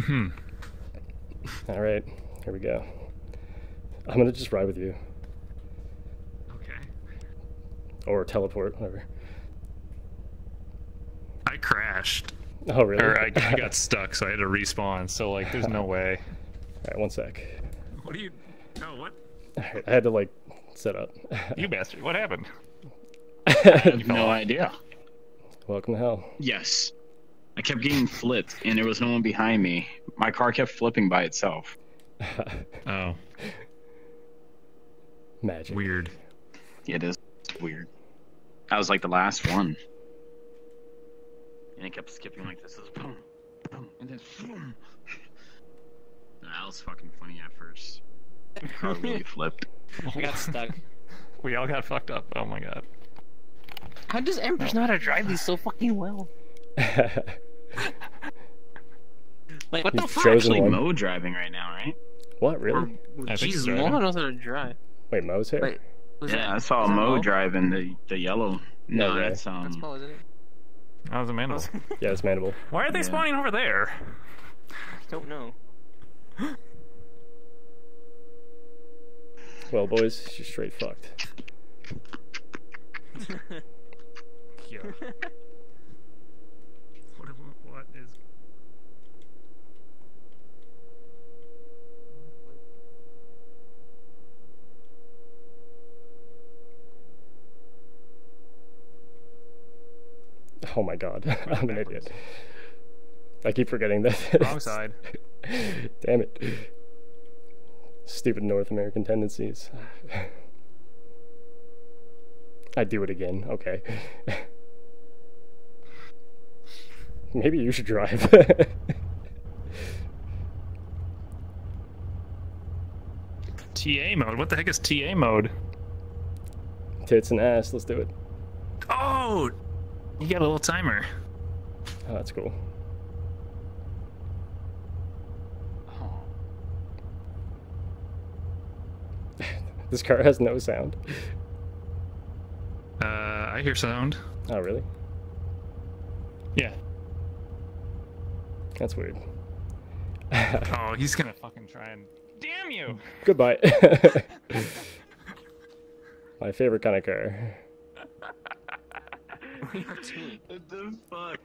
Hmm. All right, here we go. I'm gonna just ride with you, Okay. or teleport, whatever. I crashed. Oh, really? Or I, I got stuck, so I had to respawn. So like, there's no way. All right, one sec. What do you? No, what? All right, I had to like set up. You bastard! What happened? I have no idea. Welcome to hell. Yes. I kept getting flipped, and there was no one behind me. My car kept flipping by itself. Oh, Magic. weird. It is weird. I was like the last one. And it kept skipping like this. It was boom, boom, and then boom. That was fucking funny at first. The car really flipped. I got stuck. We all got fucked up. Oh my god. How does Empress know how to drive these so fucking well? Like, what the He's fuck? chosen Actually, one. Mo driving right now, right? What really? Or, I think Jesus, so. Mohan knows how to drive. Wait, Mo's here. Wait, was Yeah, I saw was Mo Mo? driving the the yellow. No, No way. that's um. That's Mo, isn't it? That was a mandible. Yeah, it's mandible. Why are they Yeah. spawning over there? Don't know. Well, boys, you're straight fucked. Yeah. what? What is? Oh my god, I'm an idiot. I keep forgetting that. Wrong side. Damn it. Stupid North American tendencies. I do it again. Okay. Maybe you should drive. TA mode. What the heck is TA mode? Tits and ass. Let's do it. Oh, you got a little timer. Oh, that's cool. This car has no sound. Uh, I hear sound. Oh, really? Yeah. That's weird. Oh, he's gonna fucking try and. Damn you! Goodbye. My favorite kind of car. We are two. What the fuck?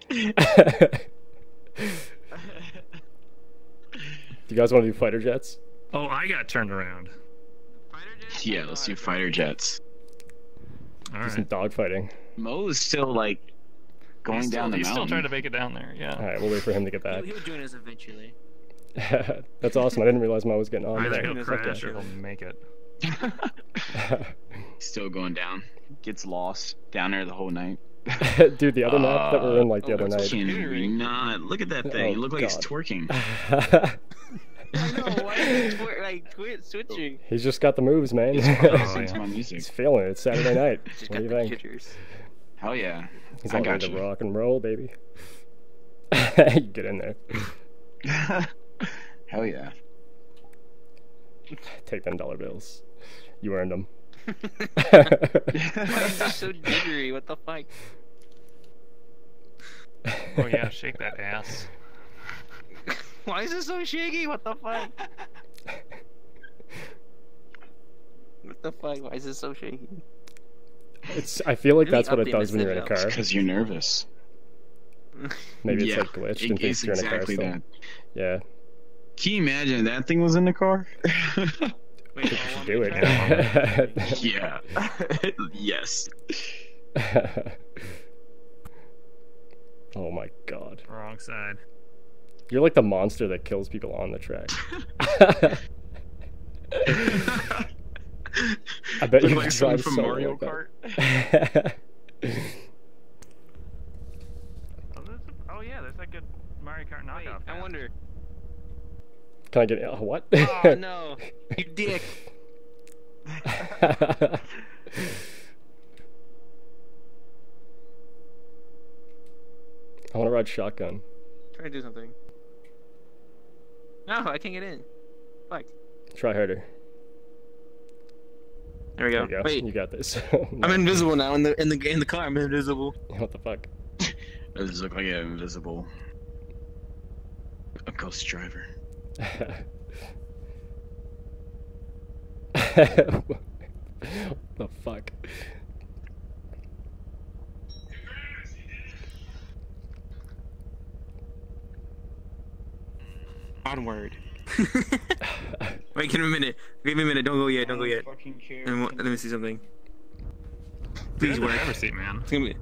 do you guys want to do fighter jets? Oh, I got turned around. Yeah, let's do fighter jets. All Do some right. dog fighting. Mo is still like going He's still, down the he's still trying to make it down there. Yeah. All right, we'll wait for him to get He'll, back. he'll join us eventually. That's awesome. I didn't realize Mo was getting on. Either there. he'll Fuck crash yeah. or he'll make it. Still going down. Gets lost down there the whole night. Dude, the other map that we're in like the oh, other that's night. Can we not look at that oh, thing? Oh, it looked like it's God. twerking. I know, why is it twi- like quit switching? He's just got the moves, man. Oh, yeah. He's feeling it. It's Saturday night. Just what do got you the think? jitters. Hell yeah. He's I all got ready to rock and roll, baby. you get in there. Hell yeah. Take them dollar bills. You earned them. Why is this so jittery? What the fuck? Oh yeah, shake that ass. Why is it so shaky? What the fuck? What the fuck? Why is it so shaky? It's. I feel like Really that's what it does when you're in a car. Because you're nervous. Maybe it's yeah, like glitched it- and thinks you're in a car exactly still. that. Yeah, Can you imagine if that thing was in the car? Wait, you should do me to it. yeah. yes. oh my god. Wrong side. You're like the monster that kills people on the track. I bet Look you like could drive from so Mario like Kart. Oh, a- oh yeah, there's that good Mario Kart knockoff. Wait, knockoff. I wonder. Can I get uh, what? Oh no, you dick. I want to ride shotgun. Try to do something. No, I can't get in. Fuck. Try harder. There we There go. you go. Wait, You got this. I'm invisible now in the in the in the car. I'm invisible. What the fuck? Does this look like an invisible? A ghost driver. The fuck? Onward. Wait, give me a minute. Give me a minute. Don't go yet. Don't go yet. Fucking care. Let me, see something. Please in the work. driver's seat, man. It's gonna be-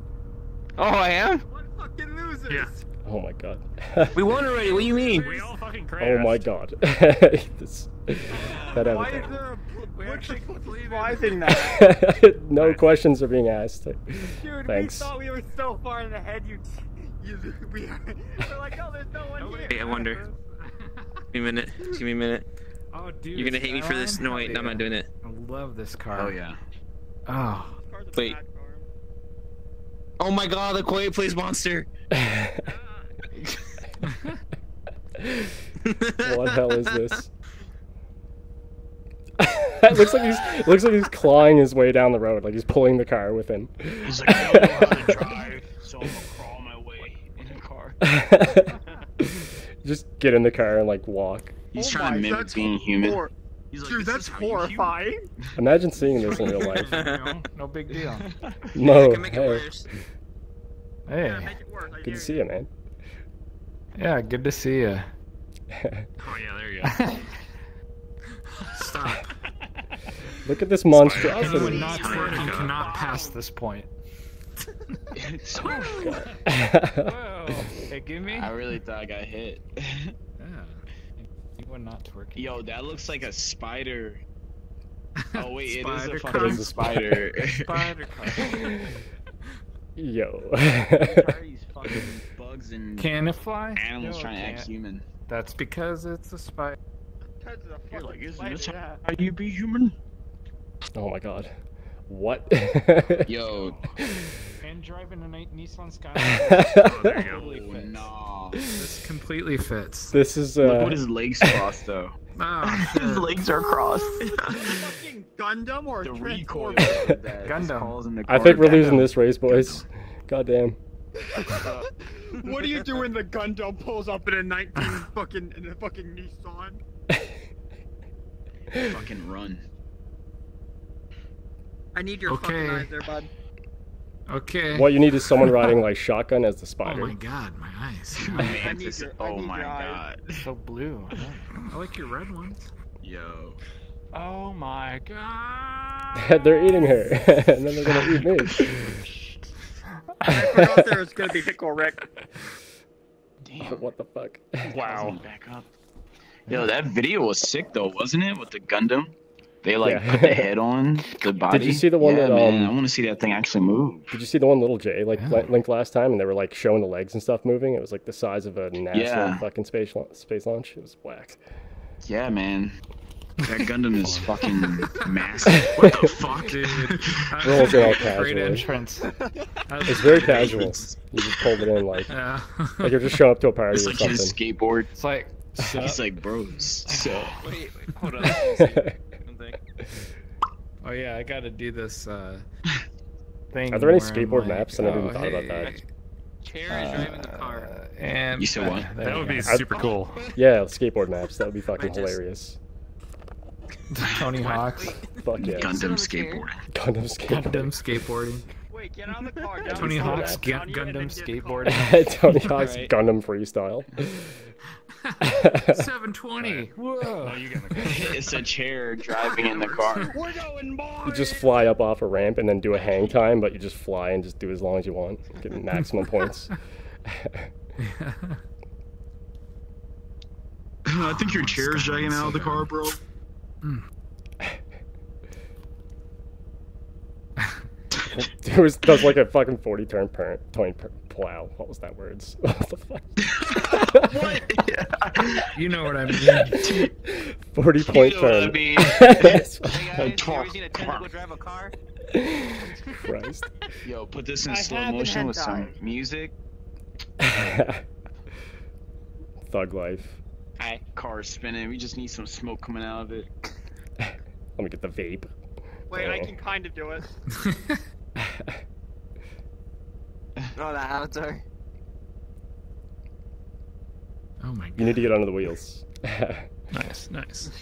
Oh, I am. one fucking Yeah. Oh my god. We won already. What do you mean? We all fucking crashed. Oh my god. this, that Why is there a we actually completed? Surprising that. no questions are being asked. Dude, Thanks. we thought we were so far in ahead. You, you, we, we're like, oh there's no one Nobody here. Hey, I wonder. Give me a minute. Give me a minute. oh, dude. You're gonna hate me for this? No, wait. No, I'm not doing it. I love this car. Oh yeah. Oh. Wait. Oh my god, the Quiet Place monster. Ah, what hell is this? it looks like he's it looks like he's clawing his way down the road, like he's pulling the car with him. He's like, I don't know how to drive, so I'm gonna crawl my way in the car. Just get in the car and like walk. He's Oh trying my, to mimic being human. hor- He's like, Dude, that's is human." horrifying. Imagine seeing this in real life. no, no big deal. No, can make it hey, worse. Hey. Yeah, make it worse. Good to see you, man. Yeah, good to see you. Oh yeah, there you go. Stop. Look at this Anyone monstrosity. not twerking cannot pass this point. So- Whoa. Hey, give me. I really thought I got hit. Yeah. You not twerking. Yo, that looks like a spider. Oh wait, it is a car. fucking It is a spider. Spider car. Yo. These fucking bugs and Can it fly? animals No, trying to act human. That's because it's a spider. That's a You're like, isn't spider, this yeah. how you be human? oh my god. What? Yo, And driving a night Nissan Skyline. oh, there you go. Nah. this completely fits. this is Look uh what his legs cross though. Oh, his legs are crossed. fucking Gundam or the recoil Transformers? of that Gundam. calls in the I think we're losing this race, boys. God damn. What do you do when the Gundam pulls up in a 19 fucking in a fucking Nissan? fucking run. I need your fucking Okay. eyes there, bud. Okay. What you need is someone riding like shotgun as the spider. Oh my god, my eyes. I Man, your- oh my your eyes. god. so blue. I like your red ones. Yo. Oh my god. they're eating her, and then they're gonna eat me. I forgot there was gonna be Pickle Rick. Damn. what the fuck? Wow. Back up. Yo, that video was sick though, wasn't it? With the Gundam. They like Yeah. put the head on the body. Did you see the one yeah, that, man, um, I want to see that thing actually move. Did you see the one little J like Yeah. linked last time, and they were like showing the legs and stuff moving? It was like the size of a NASA Yeah. fucking space space launch. It was whack. Yeah, man. That Gundam is fucking massive. What the fuck, Dude, Rolls it all great entrance. It's very casual. You just pulled it in like Yeah. like you're just showing up to a party It's or like something. his skateboard. It's like. He's like, bros. So Wait, wait, hold on. let me see something. Oh yeah, I gotta do this uh thing. Are there any skateboard like, maps? I never even oh, thought about that. hey, Chair driving the car. uh, and You said what? uh, That would be super cool. yeah, skateboard maps. That would be fucking just- hilarious. Tony Hawk's Fuck yeah. Gundam on the chair. skateboard. Gundam skateboard. Gundam skateboarding. Wait, get out of the car. Down Tony Hawk's down Gu- you, and then Gundam get in the car. skateboarding. Tony Hawk's Right. Gundam freestyle. 720. Whoa. Oh, you get in the car. It's a chair driving in the car. We're going, boy. You just fly up off a ramp and then do a hang time, but you just fly and just do as long as you want, get maximum points. I think your chair's dragging out of the car, bro. It was does like a fucking forty turn per point per plow. What was that words? What the fuck? You know what I mean. Forty point You know what I turn. mean. Yes. Hey guys, you ever seen a tentacle drive a car? Christ. Yo, put this in I slow motion with some music. Thug life. Hi. Car spinning. We just need some smoke coming out of it. Let me get the vape. Wait, I Oh. can kind of do it. No, the avatar. Oh my god. You need to get under the wheels. Nice, nice.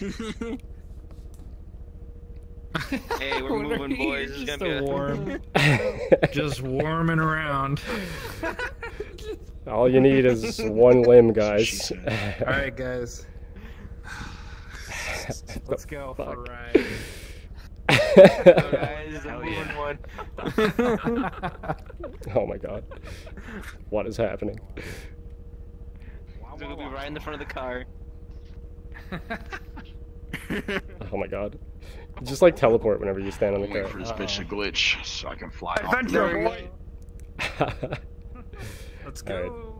Hey, we're moving, boys. This is Just gonna be a a- warm, just warming around. All you need is one limb, guys. All right, guys. Let's go for a Fuck. ride. guys, the one. oh my god. What is happening? He's gonna be right in the front of the car. Oh my god. Just like teleport whenever you stand on the Wait for this bitch to glitch so I can fly off. Adventure boy. car. Let's All go.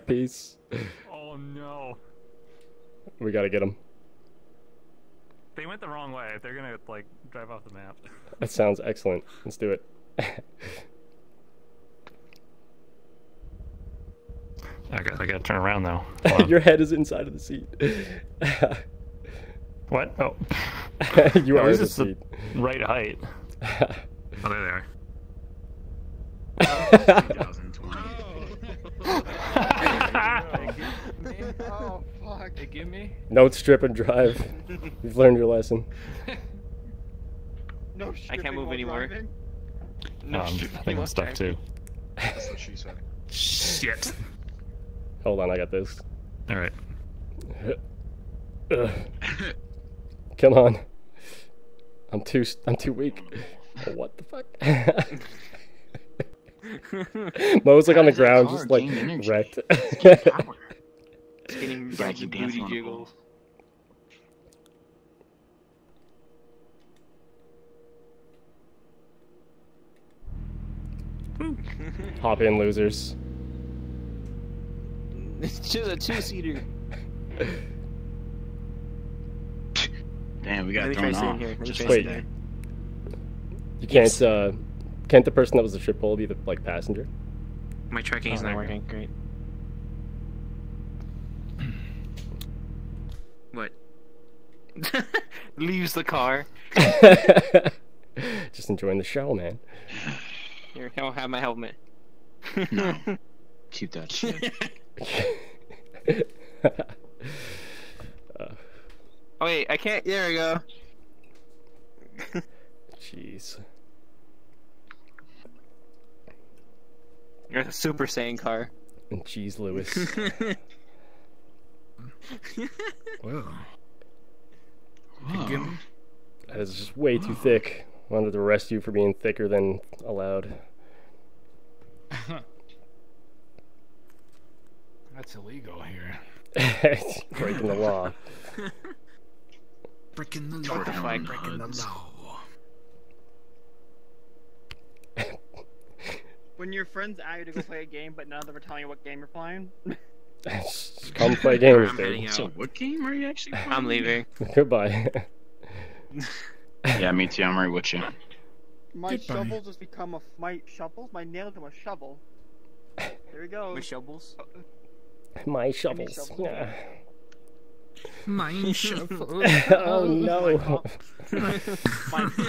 Peace. Oh no. We gotta get him. They went the wrong way. They're gonna like drive off the map. That sounds excellent. Let's do it. I got I gotta turn around though. Your head is inside of the seat. what? Oh. you At are least the it's the seat. right height. Oh, there they are. 2020. Oh fuck. Hey, give me. Don't strip and drive. You've learned your lesson. No I can't move anymore. driving. No, Um, I think I'm stuck too. That's what she said. Shit. Hold on, I got this. All right. Come on. I'm too I'm too weak. Oh, what the fuck? Mo's like on the How does that ground, car just like energy? wrecked. It's getting gotta raggy keep dancing booty on jiggles. Hop in, losers. It's just a two-seater. Damn, we got Let thrown off. here. Just Wait. sitting that. here. You can't uh can't the person that was the ship pole be the like passenger? My tracking is Oh, not there working. Great. What? Leaves the car. just enjoying the show, man. Here, I'll have my helmet. No. Keep that shit. Oh wait, I can't. There we go. Jeez. A Super Saiyan car. And jeez, Louise. wow. Whoa. That is just way too thick. I Wanted to arrest you for being thicker than allowed. That's illegal here. Breaking the law. Breaking the What the law. fuck? Breaking the Hoods. law. When your friends ask you to go play a game, but none of them are telling you what game you're playing. Come play games, I'm dude. So what game are you actually playing? I'm leaving. Goodbye. Yeah, me too. I'm right with you. My Goodbye. shovel just become a my shovels. My nail become a shovel. There we go. With shovels. Oh. My shovels. shovels. Yeah. Mine shuffle. oh no. My,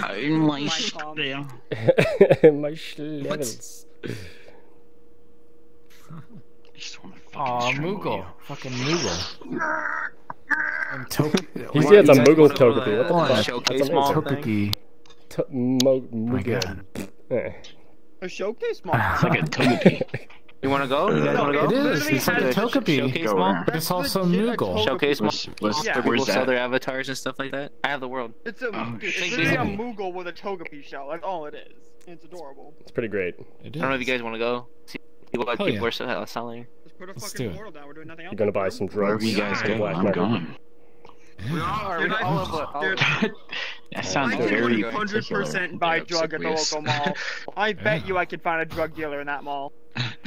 I'm my like, My shovels. Just wanna Aw, Moogle. Fucking Moogle. And Togepi. He's yeah, it's a Moogle wanna go to Togepi. What the fuck? showcase That's mall? amazing. Togepi. To- Mo- my God. Eh. A showcase mall. It's like a Togepi. You wanna go? You guys No, wanna go? it It is. It's like a has- Togepi. Showcase Go mall. But it's also legit Moogle. Showcase mall. What's, what's, Yeah. Where people sell their avatars and stuff like that. I have the world. It's a Oh, it's literally a Moogle with a Togepi shell. That's all it is. It's adorable. It's pretty great. It I don't know if you guys want to go. See what Hell people yeah. are sell- uh, selling. Just put a Let's fucking do it. portal down. We're doing nothing else. You're gonna buy bro. some Wherever drugs. you guys on go, black I'm market. gone. We are. Dude, we all of it- all Dude, of that sounds I Sounds can very 100 percent buy a drug at the local mall. I bet you I could find a drug dealer in that mall.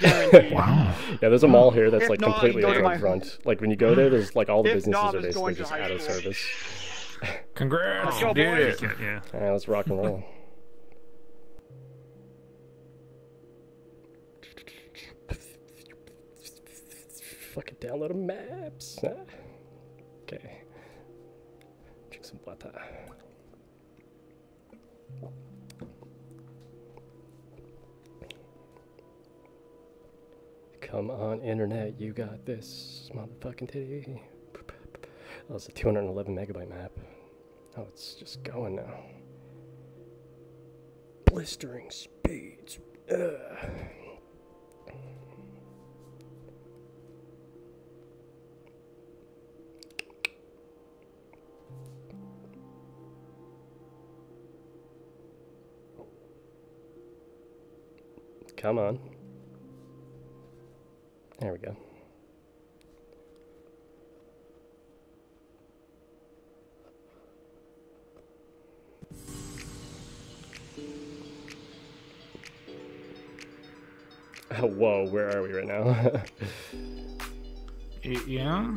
Wow. Yeah, there's a mall here that's If like not, completely go to a drug front. Like when you go there, there's like all the If businesses not, are basically just out of service. Congrats, Let's go, did Yeah, yeah. Alright, let's rock and roll. Fucking download maps. Ah. Some plata. Come on, internet, you got this motherfucking titty. Oh, it's a 211 megabyte map. Oh, it's just going now. Blistering speeds. Ugh. Come on. There we go. Oh, whoa, where are we right now? Yeah.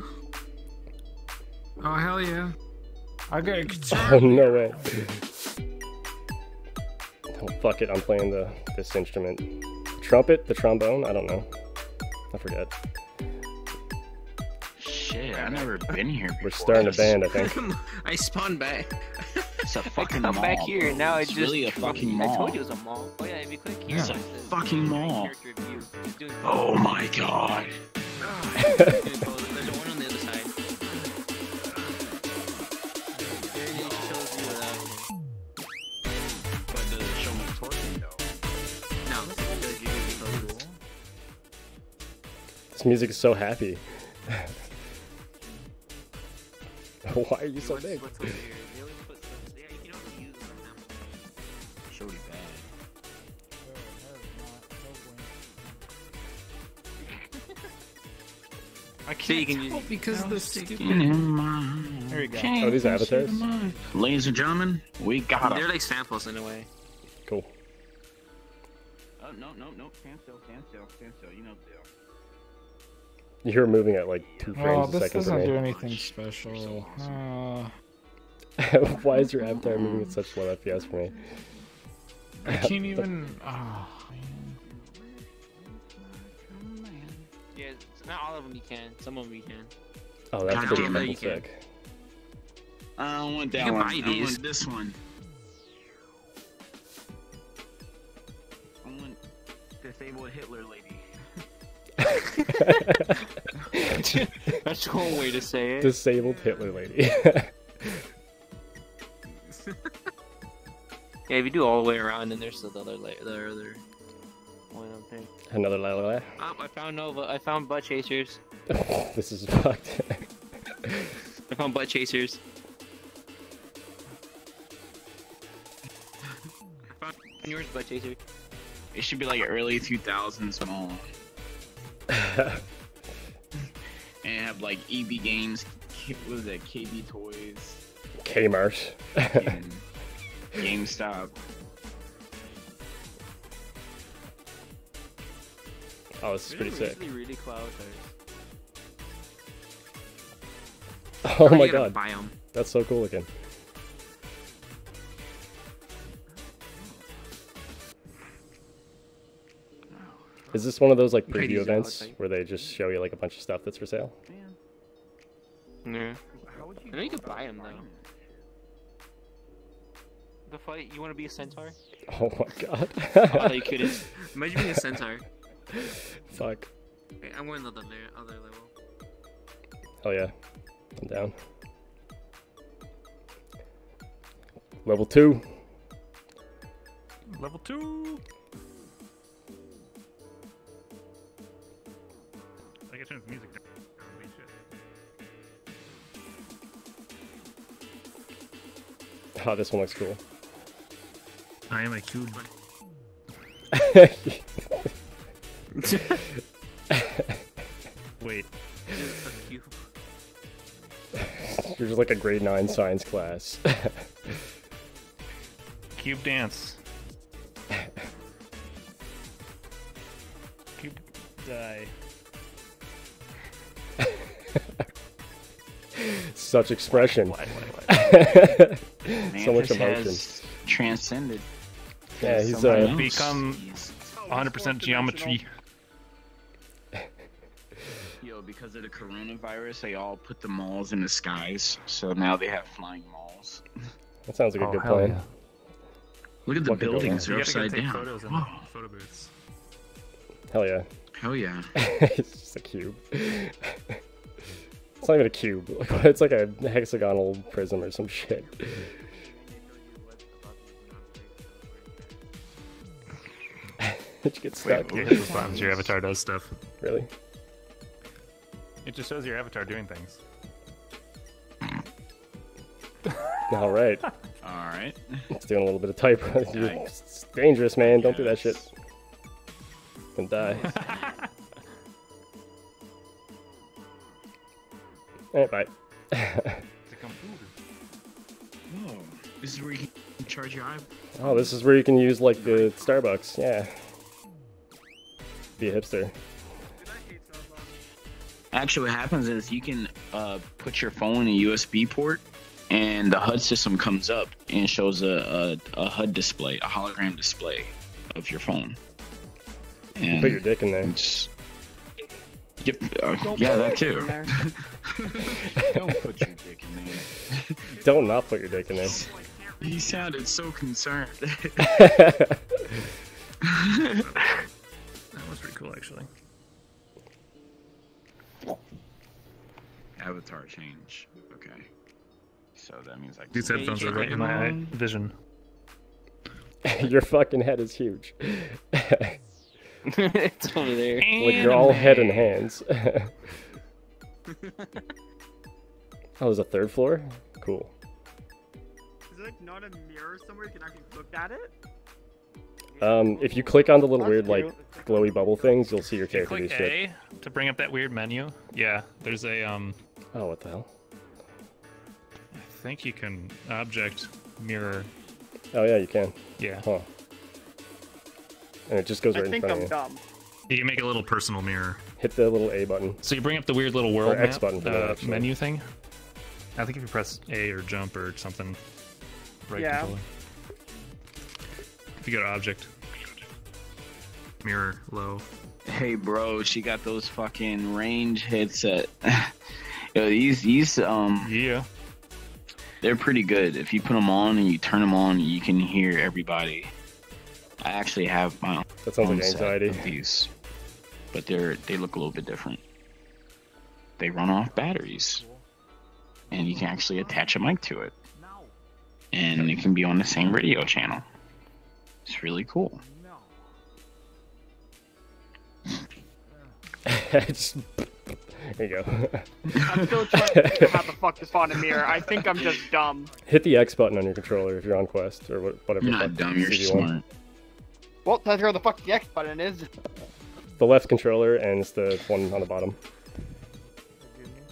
Oh hell yeah! I got a oh, guitar. no way. Oh, fuck it, I'm playing the this instrument. Trumpet? The trombone? I don't know. I forget. Shit, I've never been here before. We're starting a band, I think. I spawned back. It's a I fucking come mall. back here and now it's it just really a fucking I mall. told you it was a mall. Oh yeah, if you click here, It's a it says fucking mall. character view. He's doing Oh my god. music is so happy. Why are you so big? what's over here? They always put stuff- yeah, you can only use them now. Shorty bad. I you can't can tell use- because the stupid. There we go. Oh, these avatars? Ladies and gentlemen, we got them. They're like samples in a way. Cool. Oh, no, no, no. Stand still, stand still, stand still. You know the deal. You were moving at like two frames Oh, a second for doesn't do anything special. Uh, Why is your avatar moving at such low FPS for me? I can't even. Oh, man. yeah, not all of them you can. Some of them you can. Oh, that's God pretty damn it, fucking you can. sick. I don't want that one. I these. want this one. I want disabled Hitler lady. That's one way to say it. Disabled Hitler lady. Yeah, if you do all the way around, then there's the other layer, the other one up there. Another la la la. Oh, I found Nova. I found butt chasers. this is fucked. I found butt chasers. I found yours butt chaser. It should be like early 2000s mall. and have like EB Games, uh, K- what is that, KB Toys, Kmart. and GameStop. oh, this is pretty really, sick. Really, really. Oh, oh my you gotta god, that's so cool looking. Is this one of those like preview events where they just show you like a bunch of stuff that's for sale? Yeah. No. I know you could buy them though. The fight, you want to be a centaur? Oh my god. oh, you couldn't. Imagine being a centaur. Fuck. I'm going to the other level. Oh yeah. I'm down. Level 2. Level 2. it turns music down. Holy. Oh, this one looks cool. I am a cute bunny. Wait. You. You're just like a grade 9 science class. cube dance. Such expression. Why, why, why? so much emotion. has transcended. Yeah, he's uh. Become 100% geometry. Yo, because of the coronavirus, they all put the malls in the skies, so now they have flying malls. That sounds like a Oh, good hell plan. yeah. Look at the What buildings; they're upside down. photos in Whoa. photo booths. Hell yeah. Hell yeah. it's just a cube. It's not even a cube. It's like a hexagonal prism or some shit. Did you get stuck? You hit those buttons, your avatar does stuff. Really? It just shows your avatar doing things. All right. All right. It's doing a little bit of type. Nice. It's dangerous, man. Don't do that shit. And die. Alright, bye. Whoa. This is where you can charge your eye. oh, this is where you can use like the Starbucks. Yeah. Be a hipster. Actually, what happens is you can uh, put your phone in a USB port, and the HUD system comes up and shows a, a, a HUD display, a hologram display of your phone. You And put your dick in there. it's- Yep, uh, yeah, that too. Don't put your dick in there. Don't not put your dick in there. He sounded so concerned. That was pretty cool, actually. Avatar change. Okay. So that means I can. These headphones are right in my eye vision. your fucking head is huge. it's over there. like you're all head and hands. oh, there's a third floor? Cool. Is there like not a mirror somewhere you can actually look at it? Um, if you click on the little That's weird like cute. glowy bubble things, you'll see your If you character do click shit. A to bring up that weird menu, yeah, there's a um. Oh, what the hell? I think you can object mirror. Oh yeah, you can. Yeah, Huh. And it just goes right I in front I'm of you. dumb. you can make a little personal mirror. Hit the little A button. So you bring up the weird little world Or X map, button for that, uh, actually. menu thing. I think if you press A or jump or something, right Yeah. controller. If you go to object, mirror low. Hey, bro, she got those fucking range headset. Yo, these these um, Yeah. they're pretty good. If you put them on and you turn them on, you can hear everybody. I actually have my That sounds own like set anxiety. of these, but they're they look a little bit different. They run off batteries, and you can actually attach a mic to it, and it can be on the same radio channel. It's really cool. Just- there you go. I'm still trying to figure out how the fuck to spawn a mirror. I think I'm just dumb. Hit the X button on your controller if you're on Quest or whatever. You're not dumb. You're CD one. Smart. Well, that's where the fuck the X button is. The left controller and it's the one on the bottom.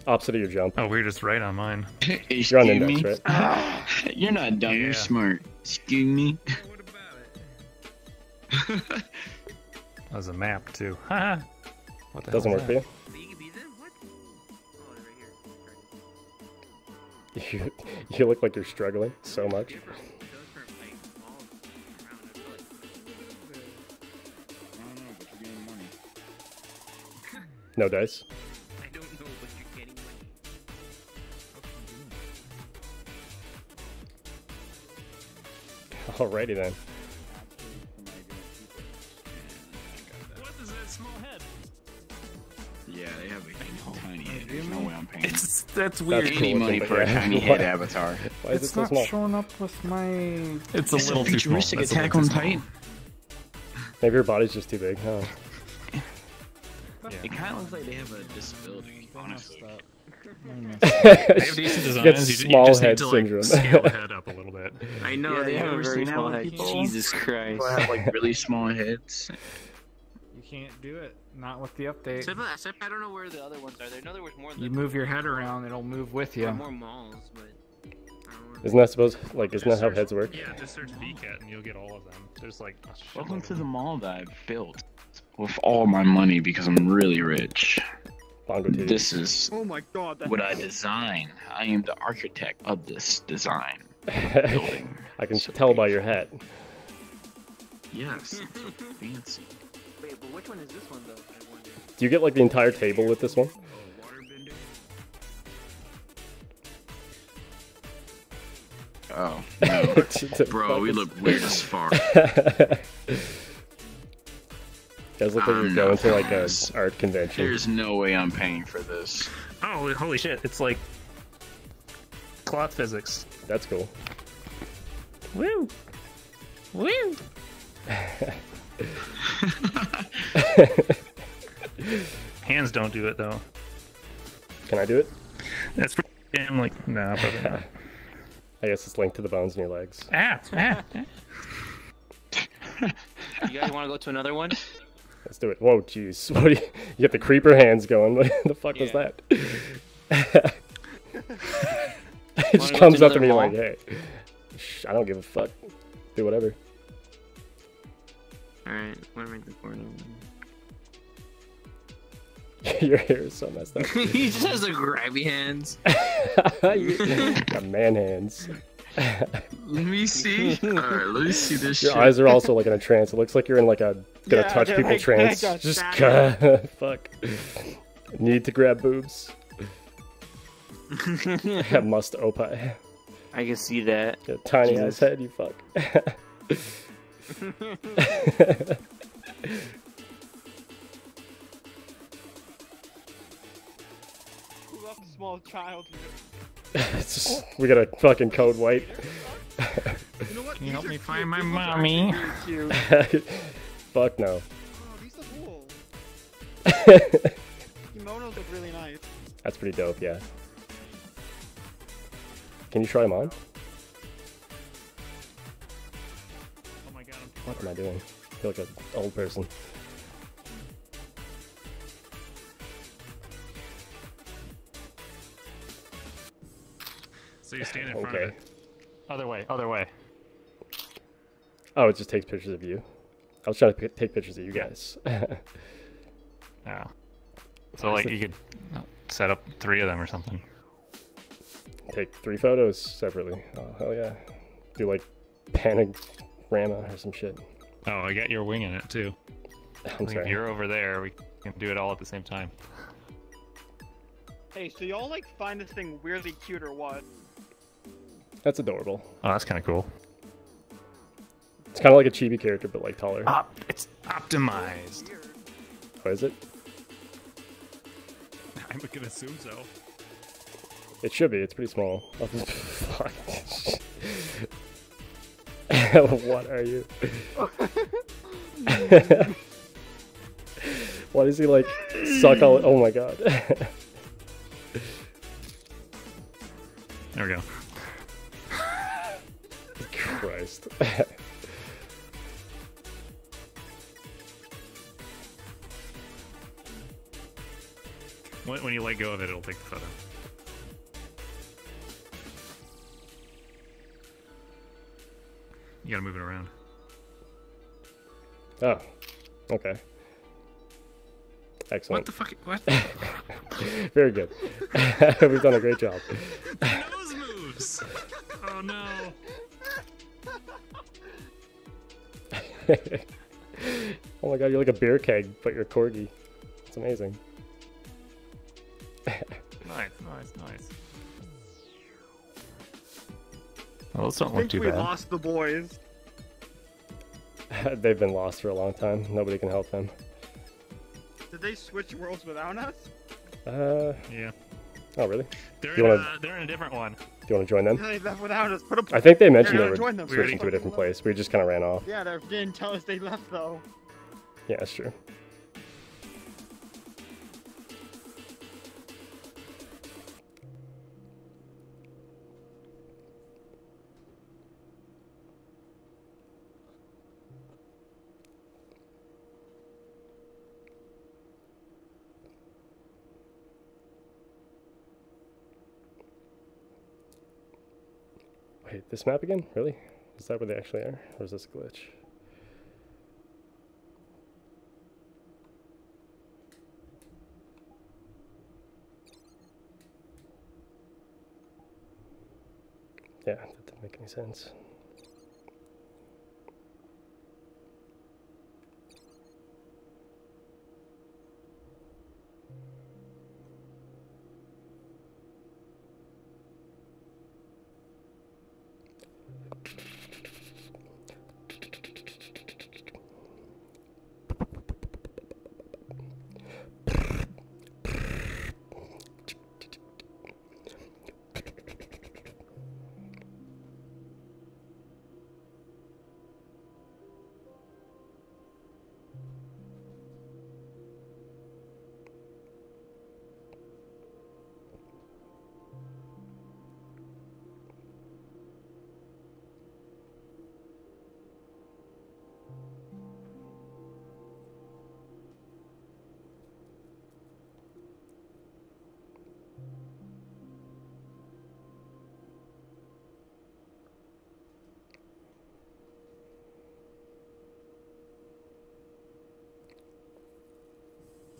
Opposite of your jump. Oh, we're just right on mine. You're on Excuse index, me? right? You're not dumb. Yeah. You're smart. Excuse me. That was a map too. Haha. what the Doesn't hell work is for you? You, you look like you're struggling so much. No dice. I don't know, but you're getting money. Alrighty then. What is that small head? Yeah, they have a tiny head. There's no way I'm paying It's that's That's weird. cool any money for a tiny head avatar. Why is it It's so not small? showing up with my. It's a It's a little too small. futuristic That's Attack on. Titan. Maybe your body's just too big. Oh. It kind of looks like they have a disability, honestly. They have decent designs. get You, small you just head need to like scale the head up a little bit. I know, Yeah, they you have a ever very that small with head. people? Jesus Christ. People have like really small heads. You can't do it. Not with the update. Except, except I don't know where the other ones are. There, I know there was more than You move your head around, it'll move with you. were more malls, but don't. Isn't that supposed like isn't that how search- heads work? Yeah, just search Vket and you'll get all of them. There's like Welcome to the mall that I've built with all my money because I'm really rich. This is Oh my god. What I design. I am the architect of this design I can So tell by your hat. Yes, it's so fancy. Wait, but which one is this one though? I wonder. Do you get like the entire table with this one? Oh, oh no, bro, we look weird as fuck. Got guys look like you're I'm going to like a art convention. There's no way I'm paying for this. Oh, holy shit! It's like cloth physics. That's cool. Woo! Woo! Hands don't do it though. Can I do it? That's pretty damn like nah, probably not. I guess it's linked to the bones in your legs. ah, ah, ah. You guys want to go to another one? Let's do it. Whoa, jeez. You, you got the creeper hands going. What the fuck was that? it just comes to up to me like, hey, shh, I don't give a fuck. Do whatever. Alright, what am I recording? your hair is so messed up. he just has the grabby hands. Got man hands. Let me see. Alright, let me see this Your shit. eyes are also like in a trance. It looks like you're in like a gonna Yeah, touch people like- trance. like Just shadow. fuck. Need to grab boobs. I must opa. I can see that. Your tiny ass head, you fuck. Who left a small child here? It's just, we got a fucking code white. You know what? Can you help are me cute. find my These mommy? actually really cute. Fuck no. Oh, these look cool. That's Kimonos look really nice. pretty dope, yeah. Can you try them on? Oh my god! What am I doing? I feel like an old person. So you stand in front Okay. of it. Other way. Other way. Oh, it just takes pictures of you. I was trying to p- take pictures of you guys. Yeah. So like you could set up three of them or something. take three photos separately. Oh, hell yeah. Do like panorama or some shit. Oh, I got your wing in it too. I'm Like, if sorry. you're over there, we can do it all at the same time. Hey, so y'all like find this thing weirdly cute or what? That's adorable. Oh, that's kind of cool. It's kind of like a chibi character, but like taller. Op- it's optimized. What is it? I would assume so. It should be. It's pretty small. Oh, Fuck. what are you? Why does he like suck all? Oh my god. There we go. When, when you let go of it, it'll take the photo. You gotta move it around. oh. Okay. Excellent. What the fuck? What? Very good. We've done a great job. Nose moves. Oh no. oh my god, you're like a beer keg, but you're a corgi. It's amazing. Nice, nice, nice. Well, those don't I look think too we bad. lost the boys. They've been lost for a long time. Nobody can help them. Did they switch worlds without us? Uh, Yeah. Oh really? They're You in, wanna- a, they're in a different one. Do you want to join them? Yeah, they left without us. Put a I think they mentioned they were join them. switching to a different place. We just kind of ran off. Yeah, they didn't tell us they left though. Yeah, that's true. This map again? Really? Is that where they actually are? Or is this a glitch? Yeah, that didn't make any sense.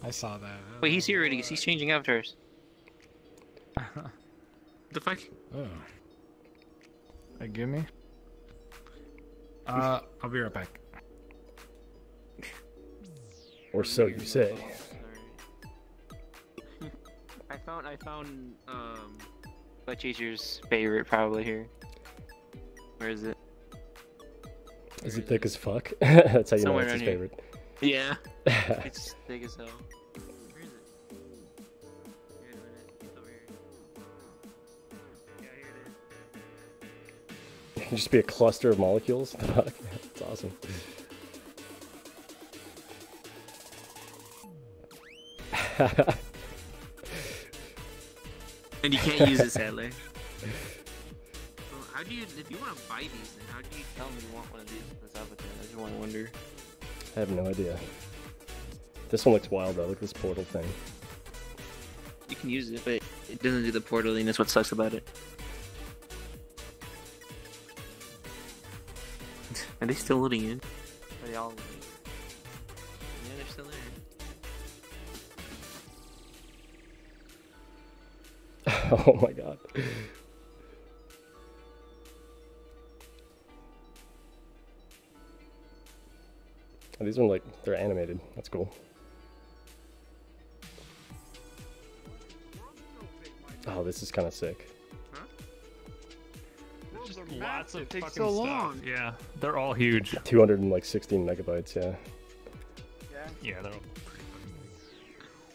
I saw that. Wait, he's here already. He's changing avatars. The fuck? Oh. Hey, give me. Uh, I'll be right back. Or so you say. I found I found um Butt Chaser's favorite probably here. Where is it? Is it thick as fuck? That's how you know it's his here. favorite. Yeah. it's big as hell. Where is it? Here in a minute. It's over here. Yeah, here it is. Can just be a cluster of molecules. That's awesome. And you can't use this sadly. So how do you, if you want to buy these, then how do you Tell me you want one of these for this avatar. I just want to wonder. I have no idea. This one looks wild though. Look at this portal thing. You can use it, but it doesn't do the portaling. That's what sucks about it. Are they still loading in? These are like they're animated. That's cool. Oh, this is kind of sick. Worlds are Lots massive. of takes fucking so stuff. long. Yeah, they're all huge. 216 megabytes. Yeah. Yeah. Yeah, they're all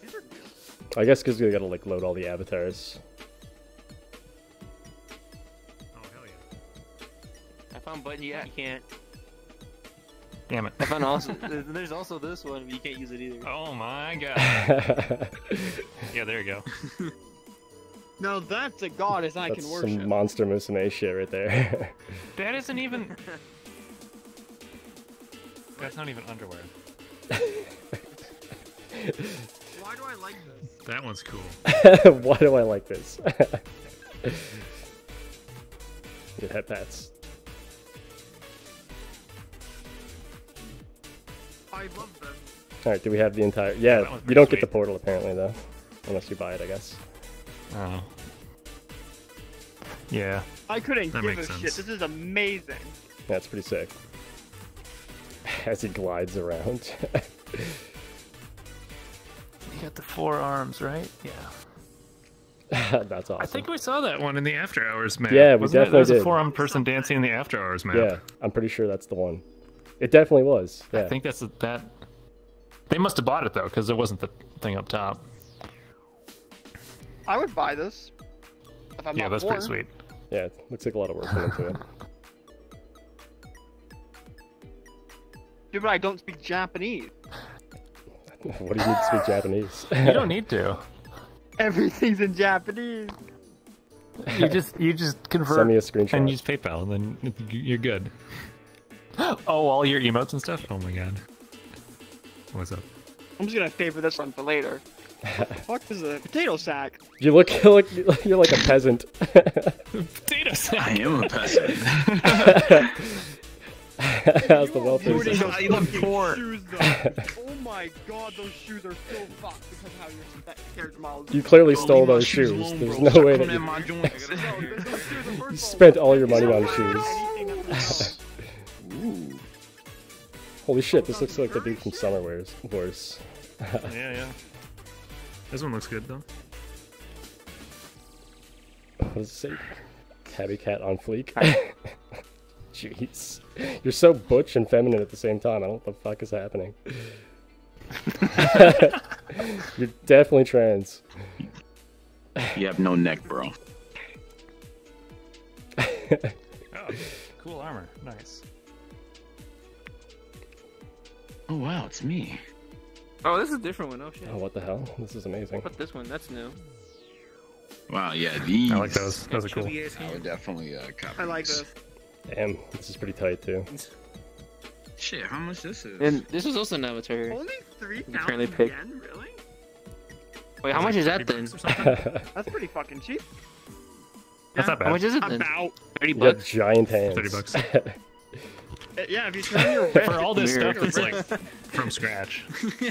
These are I guess because we gotta like load all the avatars. Oh hell yeah! I found button. Yeah, you can't. Damn it! I found also. there's- There's also this one, but you can't use it either. Oh my god! Yeah, there you go. Now that's a goddess I can worship. some monster Musume shit right there. That isn't even. That's not even underwear. Why do I like this? That one's cool. Why do I like this? Get head pats. All right, do we have the entire? Yeah, that one's you don't get the portal apparently though, unless you buy it, I guess. Oh. Yeah. I couldn't That give a makes shit. This is amazing. That's pretty sick. As he glides around. You got the four arms, right? Yeah. That's awesome. I think we saw that one in the After Hours map. Yeah, we Wasn't it? definitely There was did. a four-armed person dancing in the After Hours map. Yeah, I'm pretty sure that's the one. It definitely was. Yeah. I think that's the- that. They must have bought it though, because there wasn't the thing up top. I would buy this. If I'm yeah, not that's poor. pretty sweet. Yeah, it looks like a lot of work went into it. Dude, but I don't speak Japanese. what do you need to speak Japanese? You don't need to. Everything's in Japanese. You just you just convert Send me a screenshot. and use PayPal, and then you're good. Oh, all your emotes and stuff. Oh my god. What's up? I'm just gonna favor this one for later. What the fuck is a potato sack? You look, you look, you're like a peasant. Potato sack. I am a peasant. How's the welfare? System? those I look poor. shoes, oh my god, those shoes are so fucked because of how your spec character models. You clearly stole leave those shoes shoes. alone, There's bro. no Stop way coming that you, my. No, those shoes are first you spent all your money on shoes. At the- Ooh. Holy shit! This looks like the dude from Summer Wars. Wars. yeah, yeah. This one looks good though. What does it say? Tabby cat on fleek. Jeez, you're so butch and feminine at the same time. I don't know what the fuck is happening. you're definitely trans. You have no neck, bro. Oh, cool armor. Nice. Oh wow, it's me. Oh, this is a different one. Oh shit. Oh, what the hell? This is amazing. What this one? That's new. Wow, yeah, these. I like those. Those are cool. I would definitely uh, copy. I like these. this. Damn, this is pretty tight too. Shit, how much this is? And this was also an avatar. Only three currently thousand pick- yen, really? Wait, how much is that then? bucks or something? That's pretty fucking cheap. That's not bad. How bad. much is it then? About. Thirty You got bucks. giant hands. 30 bucks. Yeah, if you turn your wrist. For all this stuff, it's like from scratch.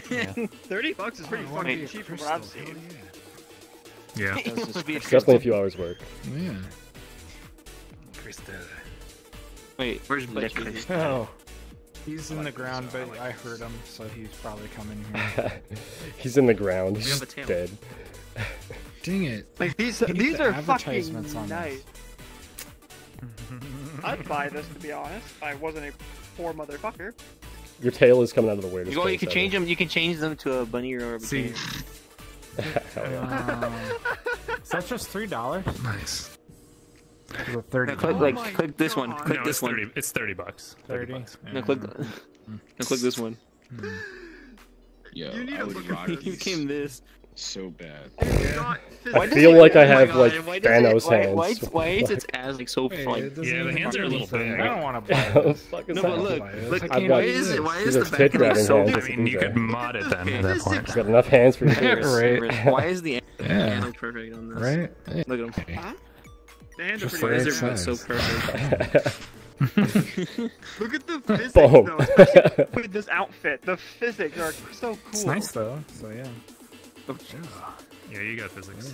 Yeah. Thirty bucks is pretty Oh, fucking wait, cheap from what I've seen. Yeah. It's definitely a few hours work. Yeah. Crystal. Wait, where's Butch? Oh. He's in the ground, but I heard him, so he's probably coming here. He's in the ground. He's have dead. Dang it. Like these, these the are advertisements fucking on nice. I'd buy this to be honest. I wasn't a poor motherfucker. Your tail is coming out of the weirdest You, go, you place can change them. You can change them to a bunny or a See. Hell yeah. Um, so that's just three dollars. Nice. For thirty. No, click Oh like my click this one. Click no, this it's one. It's thirty bucks. Thirty, 30? bucks. No, click. No, click this one. Yo, You need I to would look at rock. You these became this. So bad. It's not Why I feel like I oh have like Thanos it, why, hands. Why, is- why is its ass like so Wait, like? Yeah, the hands are a little fucking- big. I don't want to buy What this. No, that? but look, look. I I've can't got- Why is it? Why is the back of it so hands. I mean, you could mod it then at that point. He's got enough hands for you. Right. Why is the Yeah. handle perfect on this? Right? Look at him. The hands are Just Why is it so perfect? Look at the physics Boom. though, with this outfit. The physics are so cool. It's nice though. So yeah. Yeah, you got physics.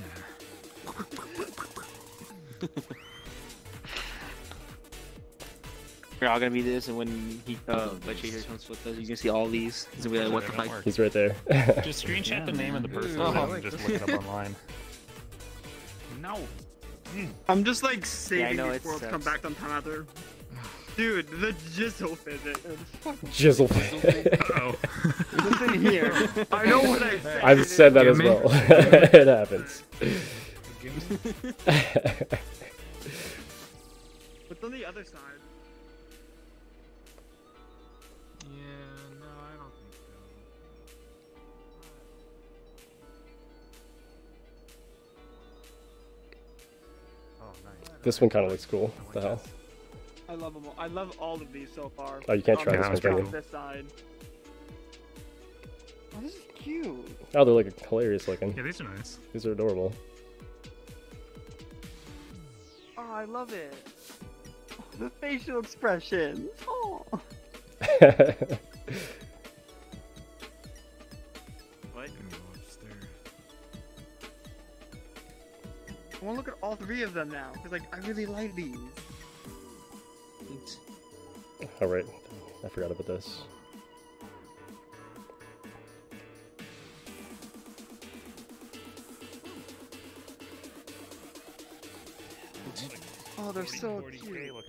We're all gonna be this, and when he uh, Butch here comes with us, you can see all these. He's gonna be like, "What the fuck?" He's right there. Just screenshot the name of the person Oh, I and like just this. look it up online. No. I'm just like saving know, these it worlds come sucks. back sometime after. Dude, the jizzle physics. is fucking- Jizzle. Oh. Listen here. I know what I said. I've said that as Gimme. well. it happens. What's on the other side? Yeah, no, I don't think so. Oh, nice. this one kind of looks cool. What the hell? I love them all. I love all of these so far. Oh, you can't try this one, start can with you? this side. Oh, this is cute. Oh, they're like hilarious looking. Yeah, these are nice. These are adorable. Oh, I love it. Oh, the facial expressions. Oh. What? so. Go upstairs. I want to look at all three of them now because like I really like these. Oh, right. I forgot about this. Oh, they're so cute.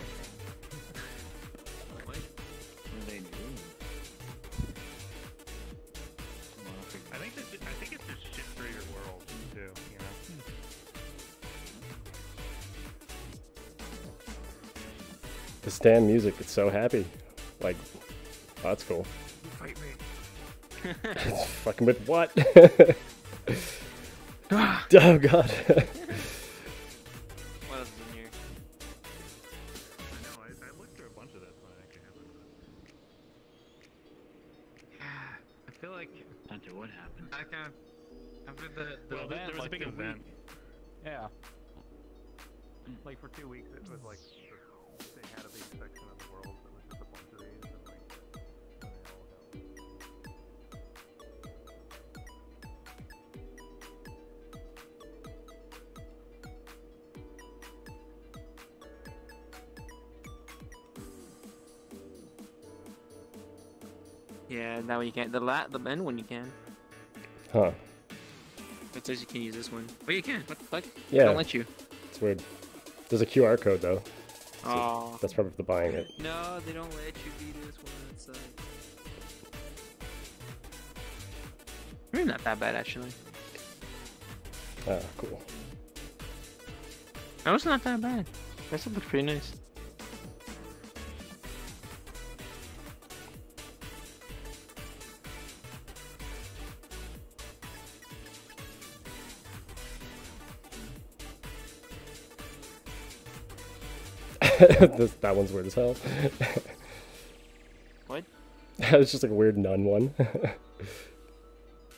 Damn music, it's so happy. Like, oh, that's cool. Fight me. Fucking with what? oh god. Yeah, that one you can't. The la the end one you can. Huh. It says you can use this one. Oh, you can. What the fuck? Yeah. Don't let you. It's weird. There's a QR code though. Oh. That's probably for buying it. No, they don't let you do this one. It's uh. Maybe not that bad actually. Ah, cool. That was not that bad. That's still looks pretty nice. this, that one's weird as hell. What? it's just like a weird nun one.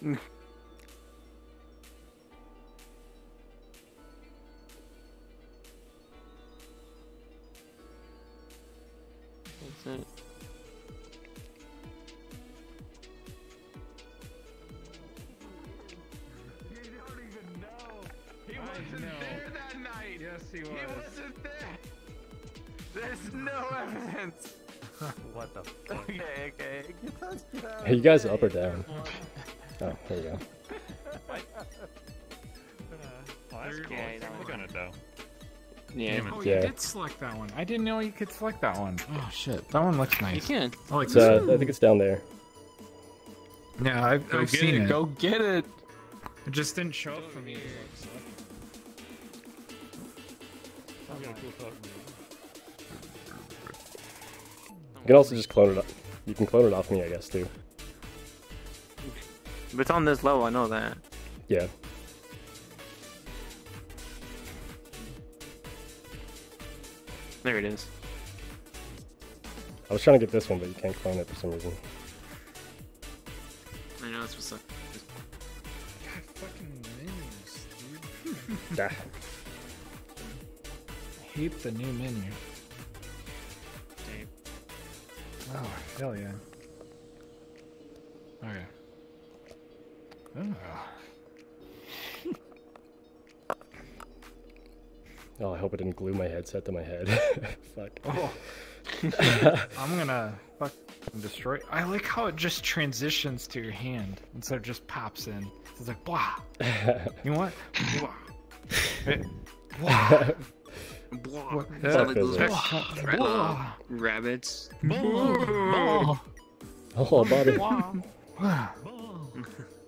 guys up or down? Oh, there you go. Well, that's cool. Yeah, Let's look on it though. Yeah. Damn it. Oh, Yeah. you did select that one. I didn't know you could select that one. Oh shit, that one looks nice. You can. I like It's, this uh, one. I think it's down there. Yeah, I've, Go I've get seen it. it. Go get it. It just didn't show up for me. You can also just clone it. Up. You can clone it off me, I guess, too. But it's on this level, I know that. Yeah. There it is. I was trying to get this one, but you can't clone it for some reason. I know that's what's up. God, fucking menus, dude. I hate the new menu. Oh, hell yeah. Okay. Oh. I hope it didn't glue my headset to my head. Fuck. Oh. I'm gonna fucking destroy. I like how it just transitions to your hand instead of just pops in. It's like blah. You know what? Blah. Blah. Blah. Yeah. Sound like those Fuck ra- Blah. rabbits. Blah. Oh, Bobby. Blah. Blah.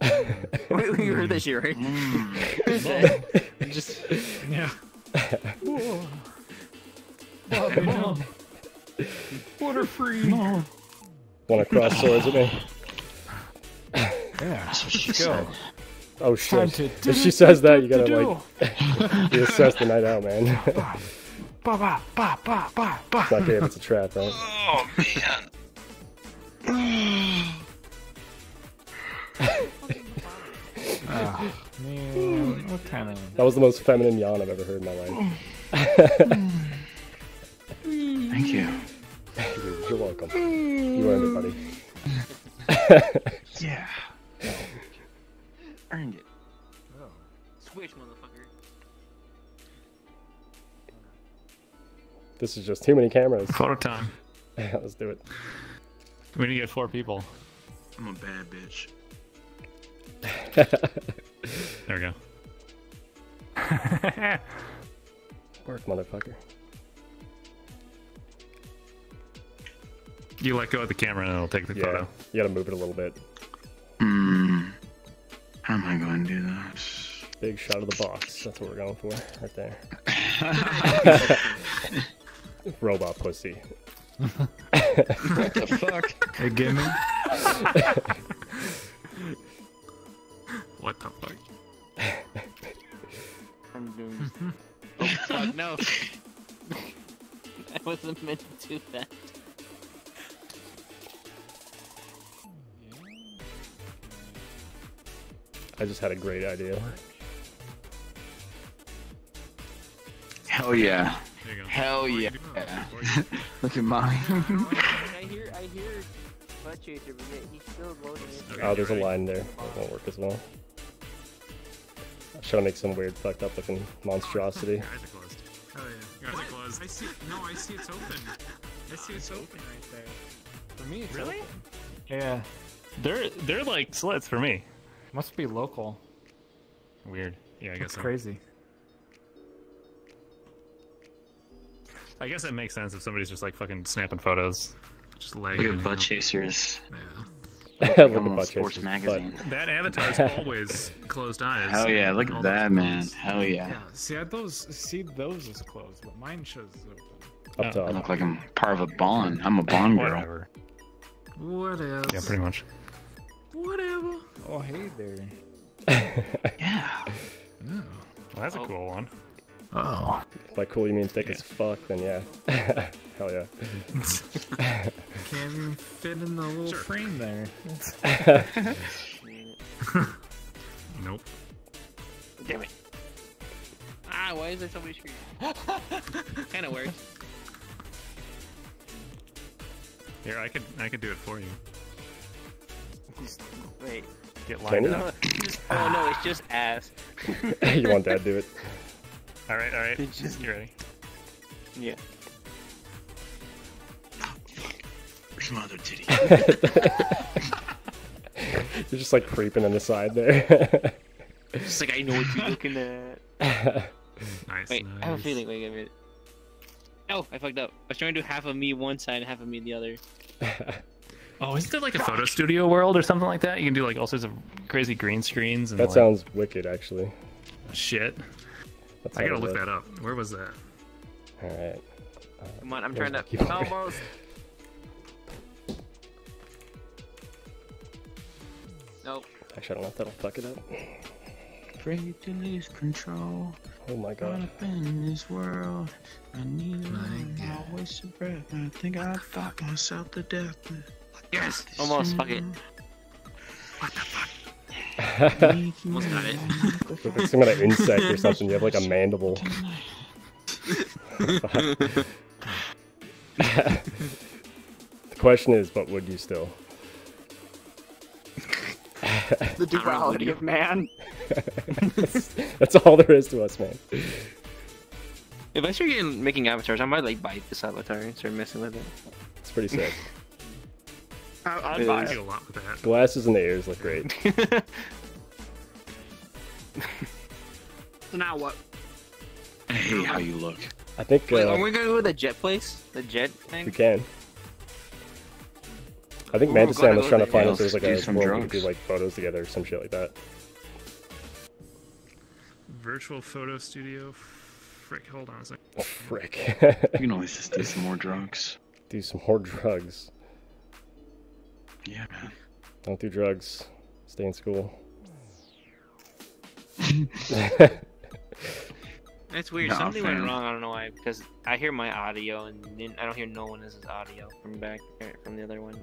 Wait, you heard that shit, right? Mm. Just Yeah. Bobby, no. Water free. Want to cross swords with me? Yeah. What she Let's go. Oh shit! If she says that, you gotta like you assess the night out, man. Ba ba ba ba ba ba. It's not good it's a trap, right? Oh man. Oh, man, what kind of? That was the most feminine yawn I've ever heard in my life. Thank you. You're, you're welcome. You earned it, buddy. Yeah. Earned it. switch, motherfucker. This is just too many cameras. Photo time. Let's do it. We need to get four people. I'm a bad bitch. There we go. Work, motherfucker. You let go of the camera and it'll take the Yeah, photo. you gotta move it a little bit. Hmm. How am I going to do that? Big shot of the box. That's what we're going for, right there. Robot pussy. what the fuck? Hey, give me. No! I wasn't meant to do that. I just had a great idea. Hell yeah. There you go. Hell yeah. Look at mine. I hear, I hear butt chaser, but yet he's still loading it. Oh, there's a line there. That won't work as well. I'm trying to make some weird, fucked up looking monstrosity. I see. No, I see it's open. I see it's open right there. For me, it's Really? open. Yeah. They're they're like slits for me. Must be local. Weird. Yeah, I guess That's so. crazy. I guess it makes sense if somebody's just like fucking snapping photos. Just like Look at butt chasers. Look at I'm butt Sports chasers, Magazine. That avatar's always closed eyes. Hell yeah, look at that, man. photos. Hell yeah. Yeah. See, I those see those is closed, but mine shows is open. Up Oh, I look like I'm part of a bond. I'm a bond girl. Whatever. What else? Yeah, pretty much. Whatever. Oh, hey there. Yeah. Oh. Well, that's a oh. cool one. Oh. By cool you mean thick as fuck, then yeah. Hell yeah. Can't even fit in the little Sure. frame there. Nope. Damn it. Ah, why is there so many screens? Kinda works. Here, I could I could do it for you. Wait. Get lined you? up. oh no, it's just ass. you want dad to do it? All right, all right. Just- You ready? Yeah. Where's my other titty? You're just like creeping on the side there. Just like I know what you're looking at. Nice. Wait, nice. I have a feeling. Wait a minute. Oh, I fucked up. I was trying to do half of me one side and half of me the other. Oh, isn't there like a photo studio world or something like that? You can do like all sorts of crazy green screens and that like, sounds wicked, actually. shit. That I gotta look lit. that up. Where was that? All right. Come on, I'm trying to keyboard? almost. Nope. Actually, I don't know if that'll fuck it up. Afraid to lose control. Oh my Caught god. up in this world. I need to run. Waste of breath. I think I fuck myself to death. Yes. Almost. Fuck it. what Almost got it. Looks like some kind of insect or something. You have like a mandible. the question is, but would you still? The duality of man. That's all there is to us, man. If I start getting making avatars, I might like bite this avatar and start messing with it. It's pretty sick. I, I'd buy I a lot with that. Glasses and the ears look great. So now what? I hate how you look. I think Wait, uh, are we gonna go to the jet place? The jet thing? we can. I think Oh, Mantis gotta was trying to find us. if there's like let's a do some world we could do like photos together or some shit like that. Virtual photo studio. Frick, hold on a second. Oh, frick. You can always just do some more drugs. do some more drugs. Yeah, man. Don't do drugs. Stay in school. That's weird. Nah, Something went wrong. I don't know why. Because I hear my audio and then I don't hear no one else's audio from back er, from the other one,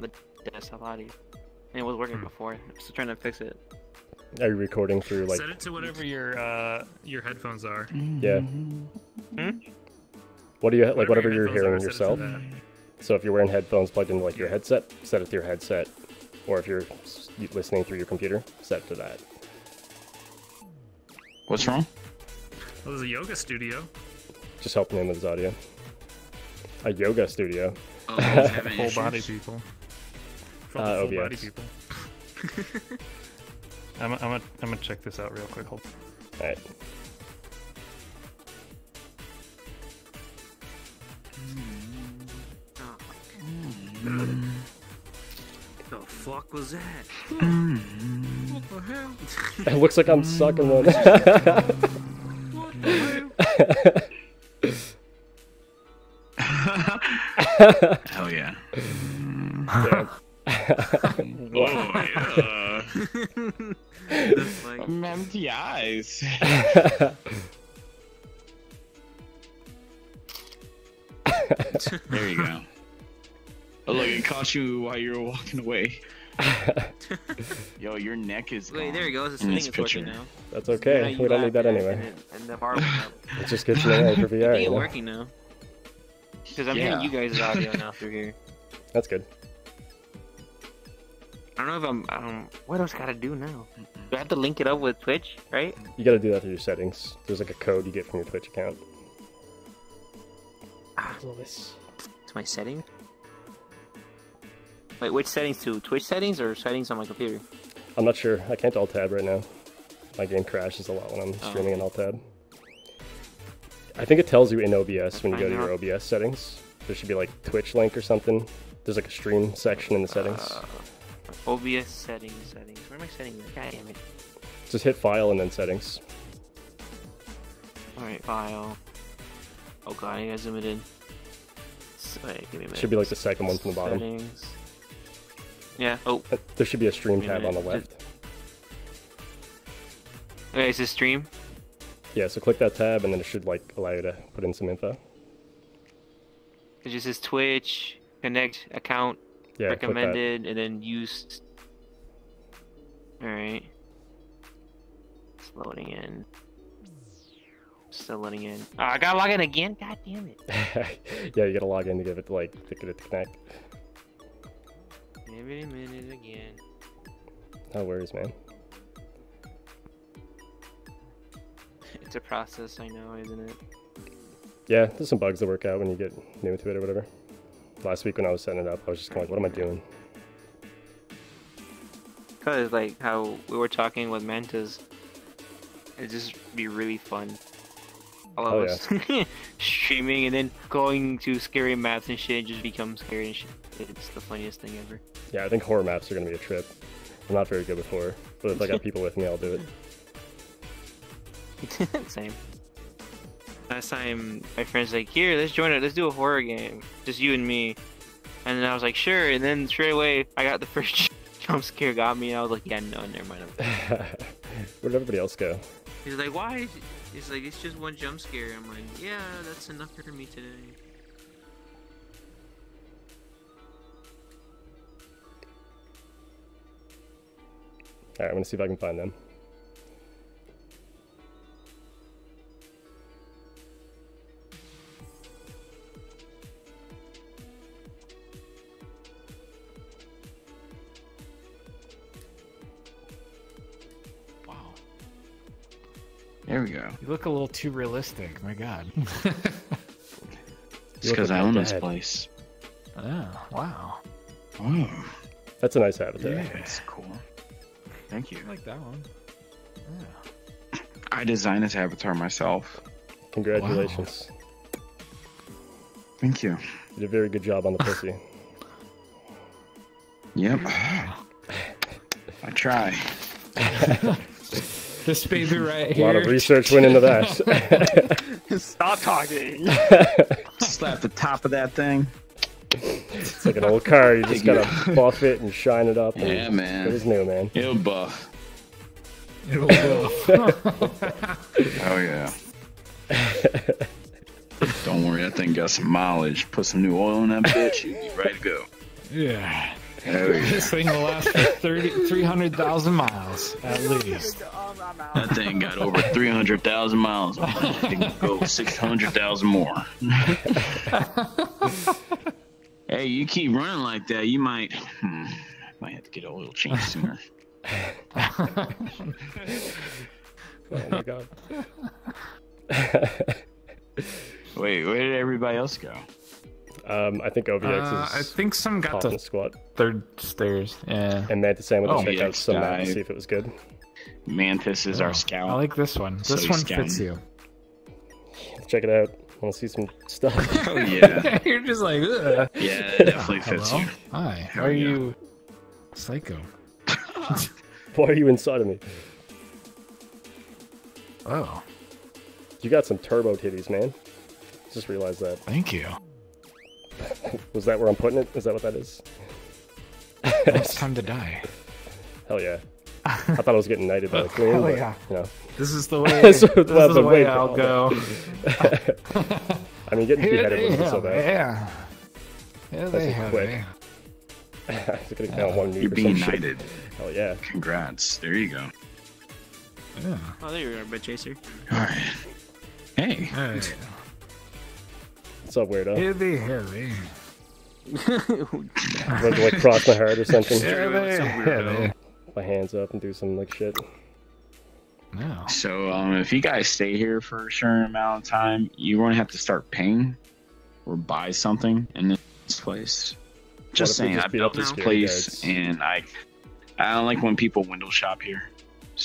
the desktop audio. And it was working Hmm. before. I'm still trying to fix it. Are you recording through like? Set it to whatever your uh your headphones are. Yeah. Hmm? What do you like? Whatever your you're hearing are, set it to yourself. So if you're wearing headphones plugged into like your headset, set it to your headset. Or if you're listening through your computer, set it to that. What's wrong? Well, there's a yoga studio. Just helping him with his audio. A yoga studio. Oh, those having Full body people. For Uh, the full body people. I'm, I'm, gonna, I'm gonna check this out real quick. Hold. All right. The fuck was that? Mm. What the hell? It looks like I'm sucking one. Hell yeah. Damn. Oh, yeah. Like, empty eyes. There you go. Oh, look, it caught you while you were walking away. Yo, your neck is. wait, gone there he goes. The in setting this picture. now. That's okay. you We don't need that anyway. And, it- and the bar went up. It just gets in the way for I VR. think You it's know? working now. Because I'm Yeah. hearing you guys' audio now through here. That's good. I don't know if I'm. I don't. What else gotta do now? Do I have to link it up with Twitch, right? You gotta do that through your settings. There's like a code you get from your Twitch account. Ah, to my settings. Wait, which settings to? Twitch settings or settings on my computer? I'm not sure. I can't alt tab right now. My game crashes a lot when I'm Oh. streaming in alt tab. I think it tells you in OBS when you go to your OBS settings. There should be like Twitch link or something. There's like a stream section in the settings. Uh, OBS settings, settings. Where am I setting that? God damn it. Just hit file and then settings. Alright, file. Oh god, I gotta zoom it in. Wait, give me a minute. Should be like the second one from the bottom. Settings. Yeah, oh. Uh, There should be a stream tab on the left. Okay, is this stream? Yeah, so click that tab and then it should like allow you to put in some info. It just says Twitch, connect account, Yeah, recommended, and then use. Alright. It's loading in. Still loading in. Oh, I gotta log in again? God damn it. yeah, you gotta log in to give it like to get it to connect. Give it a minute again. No worries, man. It's a process, I know, isn't it? Yeah, there's some bugs that work out when you get new to it or whatever. Last week when I was setting it up, I was just kind of like, what am I doing? Cause like how we were talking with Mantis, it'd just be really fun. All of Oh, us streaming and then going to scary maps and shit and just become scary and shit. It's the funniest thing ever. Yeah, I think horror maps are gonna be a trip. I'm not very good with horror, but if I got people with me, I'll do it. Same. Last time, my friend's like, "Here, let's join it. Let's do a horror game, just you and me." And then I was like, "Sure." And then straight away, I got the first jump scare, got me. And I was like, "Yeah, no, never mind." Where did everybody else go? He's like, "Why?" He's like, "It's just one jump scare." I'm like, "Yeah, that's enough for me today." Alright, I'm gonna see if I can find them. There we go. You look a little too realistic. My God. It's because I own this Dad. place. oh, wow. Oh, That's a nice avatar. that's cool. Thank you. I like that one. Yeah. I designed this avatar myself. Congratulations. Thank you. You did a very good job on the pussy. Yep. I try. This baby right A lot of research went into that. Stop talking. Slap the top of that thing. it's like an old car, you just gotta buff it and shine it up. and Yeah, man. It is new, man. It'll buff. It'll buff. Oh yeah. Don't worry, that thing got some mileage. Put some new oil in that bitch, you'll be ready to go. yeah. Yeah. This thing will last for 30, 300,000 miles at least. That thing got over 300,000 miles. on it. It can go 600,000 more. hey, you keep running like that, you might hmm, might have to get an oil change sooner. Oh my god. Wait, where did everybody else go? Um, I think OVX Uh, I think some got to the squat. third stairs. Yeah. And Mantis Sam with Oh, to check out some map to see if it was good. Mantis is our scout. I like this one. This he's one fits you. Let's check it out. I want to see some stuff. Oh yeah, You're just like, Ugh. yeah, that definitely fits Hello? you. Hi. How Why are yeah. you psycho? Why are you inside of me? Oh, You got some turbo titties, man. Just realized that. thank you. Was that where I'm putting it? Is that what that is? It's time to die. Hell yeah. I thought I was getting knighted by the queen, Hell but, yeah. you know. This is the way. That's this what is I've the way I'll go. I mean, getting beheaded wasn't so bad. Yeah. Yeah, they That's have quick. it. I was gonna count one You're being some knighted. Hell yeah. Congrats. There you go. Yeah. Oh, there you are, Bed Chaser. All right. Hey, Hey, What's up, weirdo? heavy, heavy. Want to like cross my heart or something? Heavy, heavy. My hands up and do some like shit. No. so um, if you guys stay here for a certain amount of time, you're going to have to start paying or buy something in this place. Just saying, just I built this place guards? and I, I don't like when people window shop here.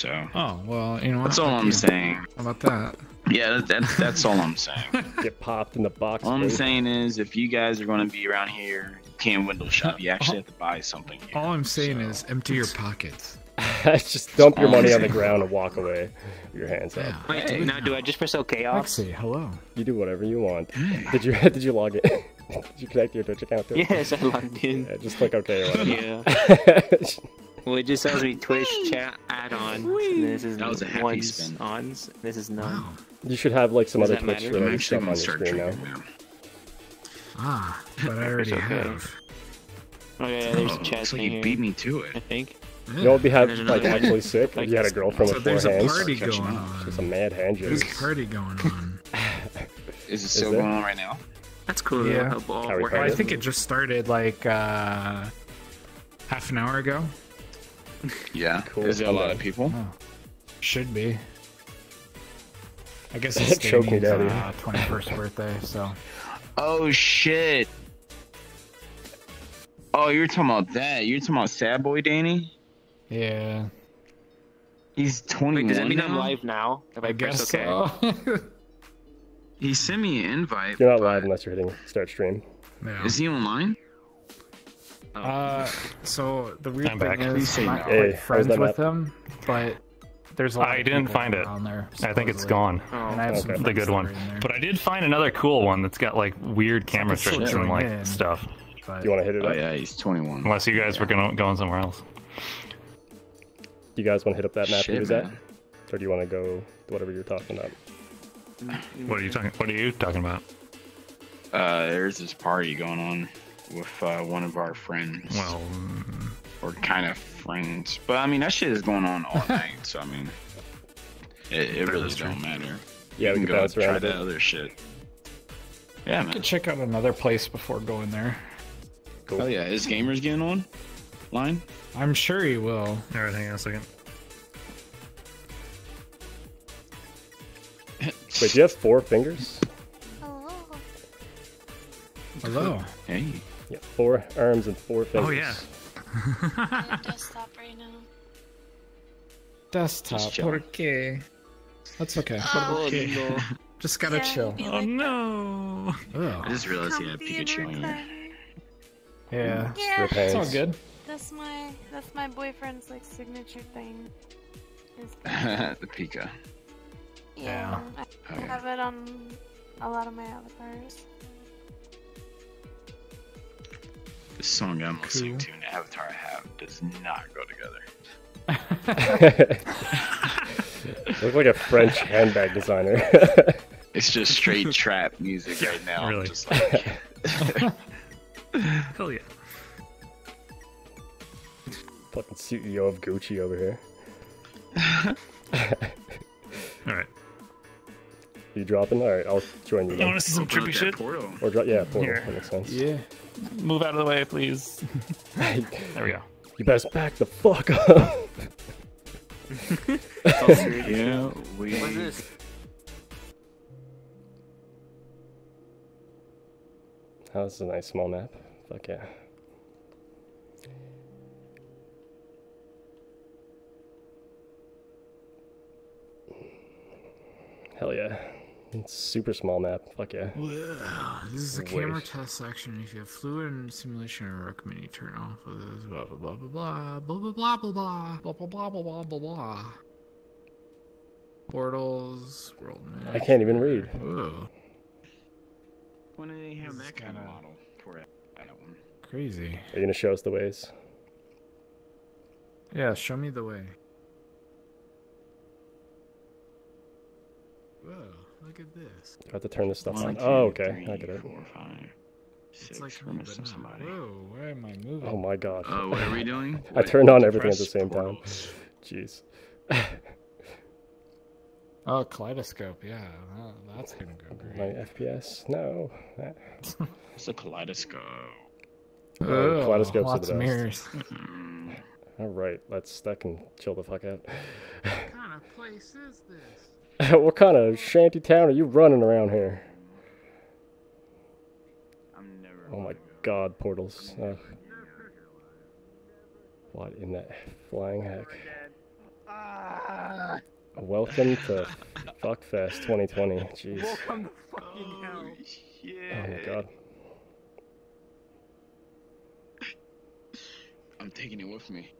So Oh well, you know what? that's all I'm saying. How about that? Yeah, that, that, that's all I'm saying. Get popped in the box. All I'm baby. saying is, if you guys are going to be around here, you can't window shop. You actually have to buy something. Here. All I'm saying So- is empty your pockets. just dump your money on the ground and walk away. with Your hands up. Yeah. Wait, now do I just press OK off? Lexi, hello. You do whatever you want. Did you did you log in? did you connect your Twitch account to it? Yes, I logged in. Yeah, just click OK. Yeah. Well, it just tells me Twitch chat add-on. and This is That was a happy one's spin. ons. This is none. Wow. you should have like some Does other Twitch matter? I'm related actually stuff on your screen now. now. Ah, but I already okay. have. Oh yeah, there's Oh, a chat looks like you here. beat me to it. I it. think. You know what would be have, like actually sick? If you had a girlfriend So with four hands. there's a hands. party Catch going 'em up. Just on. a mad hand There's jokes. a party going on. Is it still there? going on right now? That's cool. Yeah. Help all How we work find I think it just started like uh, half an hour ago. Yeah. Cool. Is there a I'm lot of people? Should be. I guess it's Choke me, Danny's Daddy. uh, 21st birthday, so. Oh shit. Oh, you're talking about that. You're talking about Sad Boy Danny? Yeah. He's 21 Wait, does that mean I'm live now? If I, I guess okay. so. He sent me an invite. You're not but- live unless you're hitting start stream. Yeah. Is he online? Uh, so the weird I'm thing back. is, Please I'm no. not Hey, quite how's friends with map? him, but there's a lot I of didn't find it. on there. I think it's gone. Oh, And I have some Okay. The good one. are in there, But I did find another cool one that's got like weird camera It's tricks and like in. stuff. but- Do you want to hit it Oh up? yeah, he's 21. Unless you guys were gonna going somewhere else. You guys want to hit up that map Shit, you was at? Or do you want to go whatever you're talking about? What are you talking? What are you talking about? Uh, there's this party going on with uh, one of our friends. Well, or kind of friends. But I mean, that shit is going on all night. So I mean, it, it really don't matter. Yeah, you we can can go bounce try around a that other shit. Yeah, I man. could check out another place before going there. Oh yeah, is gamers getting on line? I'm sure he will. all right, hang on a second. Wait, do you have four fingers? Hello. Hello. Hey, Yeah, four arms and four oh, fingers. Oh yeah. I'm desktop right now. Desktop. Just chilling. Okay. That's okay. Oh, okay. Just gotta Yeah, chill. it'd Oh like no. Oh. I just realized he had Pikachu on here. Yeah. Yeah, It's all good. that's my that's my boyfriend's like signature thing. The Pika. yeah, I Oh, have it on a lot of my avatars. The song I'm listening Cool. to and the avatar I have does not go together. Look like a French handbag designer. It's just straight trap music right now. I'm Really? just like, Hell yeah. Fucking CEO of Gucci over here. All right. You dropping? All right, I'll join you. You want to see some trippy shit? Portal. Or dro- yeah, portal. Here. That makes sense. Yeah. Move out of the way, please. There we go. You best back the fuck up. Yeah, we. What's this? Oh, this is a nice small map. Fuck yeah. Hell yeah. It's super small map. Fuck yeah. Well, this is a Wait. camera test section. If you have fluid and simulation, I recommend you turn off of this. Blah blah blah blah blah blah blah blah blah blah blah blah blah blah blah blah. Portals, world map. I can't even read. Whoa, When do they have This that is kind of kinda- model for that that one? crazy. Are you gonna show us the ways? Yeah, show me the way. Whoa, look at this. I have to turn this stuff One, on. two, Oh, okay. three, I get it. four, five, It's like We're missing but somebody. Whoa, why am I moving? Oh my god. Uh, what are we doing? I turned on everything at the same time. Jeez. Oh, kaleidoscope. Yeah, that- that's gonna go My. FPS? No. It's a kaleidoscope. Oh, Ugh, kaleidoscopes are lots the of best. mirrors. Mm, All right, let's. That can chill the fuck out. what kind of place is this? what kind of shanty town are you running around here? I'm never. Oh my go. god, portals. Ugh. What in the flying heck? Ah. Welcome to Fuckfest 2020. Jeez. Welcome to fucking hell. Holy shit. Oh my god. I'm taking it with me.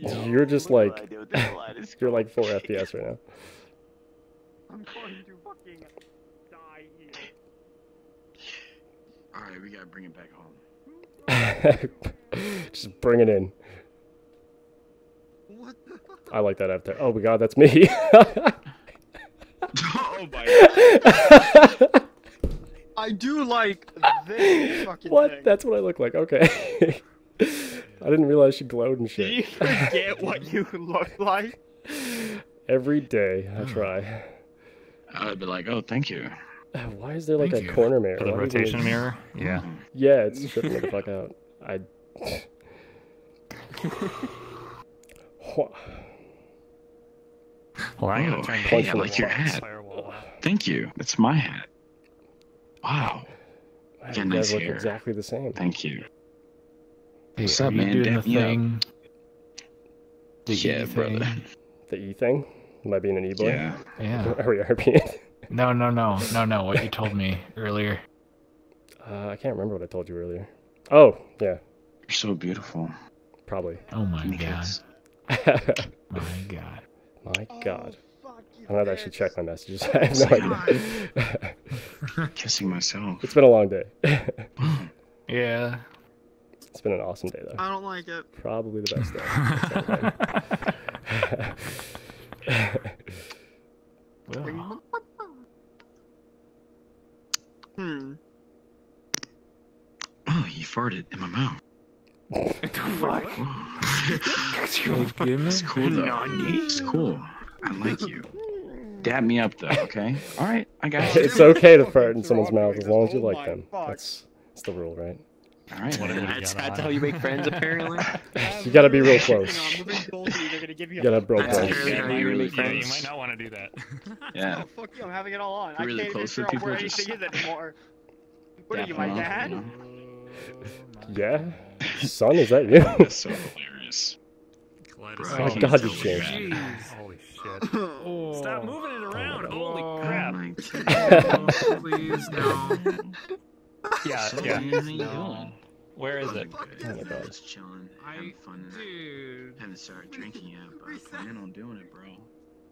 You're just what like- I do with the kaleidoscope? You're like 4 FPS right now. I'm going to fucking die here. Alright, we gotta bring it back home. Just bring it in. What the I like that avatar. Oh my god, that's me. oh my god. I do like this fucking what? thing. That's what I look like. Okay. I didn't realize she glowed and shit. Do you forget what you look like? Every day I try. I would be like, oh, thank you. Uh, Why is there like Thank a you. corner mirror? For the Why rotation mirror. Yeah. Yeah, it's tripping me the fuck out. I. Qu- Well, I'm Oh, gonna try hey, I like your box hat. firewall out. Thank you. It's my hat. Wow. Man, Yeah, you nice guys look hair. exactly the same. Thank you. Hey, What's are up, you man? Doing Dap the thing. The yeah, E brother. thing? The E thing? Am I being an E boy? Yeah. Yeah. Are we RPing? No, no, no, no, no. What you told me earlier. Uh, I can't remember what I told you earlier. Oh, yeah, You're so beautiful. probably. Oh my god. Yes. My god. my god. I'm gonna actually check my messages. I have no idea. Kissing myself. it's been a long day. Yeah. It's been an awesome day, though. I don't like it. Probably the best day. Well, Hmm. Oh, he farted in my mouth. give me. It's cool though. It's cool. I like you. Dab me up though, okay? All right, I got you. it's okay to fart in someone's mouth as long as you like them. That's that's the rule, right? All right. That's, that's how you make friends, apparently. You gotta be real close. I'm moving both of you. They're gonna give you You gotta have bro That's close. Yeah, how you you really make Yeah, you might not want to do that. Yeah. Oh, fuck you, I'm having it all on. I Really can't even close to figure out where just anything is anymore. What are you, my dad? you know? Yeah, son, is that you? That's so hilarious. Kaleidoscope. Oh, He's God, so you changed. Holy shit. Oh. Stop moving it around. Oh Holy Whoa. crap. my Oh, please no. Yeah, So, yeah. man, how you doing? Where is it? Oh my God. Just chilling, having fun. Uh, dude. Haven't started drinking yet, but I plan on doing it, bro.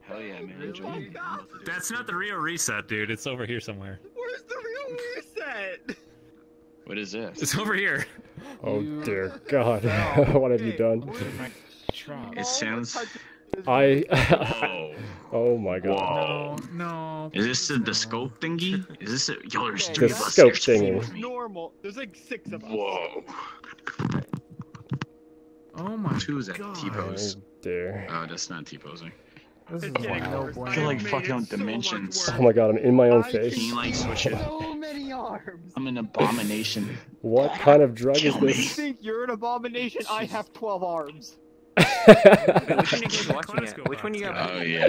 Hell yeah, man. Enjoy it. I'm about to do That's not the real reset, dude. It's over here somewhere. Where's the real reset? What is this? It's over here. Oh dear God, what have you done? It sounds. I. Whoa. oh my God. Whoa. No. Is this the, the scope thingy? Is this it? Yo, there's Okay, three The of us. scope There's four thingy. Normal. There's like six of us. Whoa. Oh my Who's that? God. T-pose. Oh dear. Oh, that's not T-posing. This is It's getting like worse. no I I feel have like made fucking it on so much dimensions. worse. Oh my God, I'm in my own I face. Can you like switch it? So many arms. I'm an abomination. What kind of drug is this? me. You think you're an abomination? I have 12 arms. Wait, which one are you watching at? Which one you got? Oh yeah.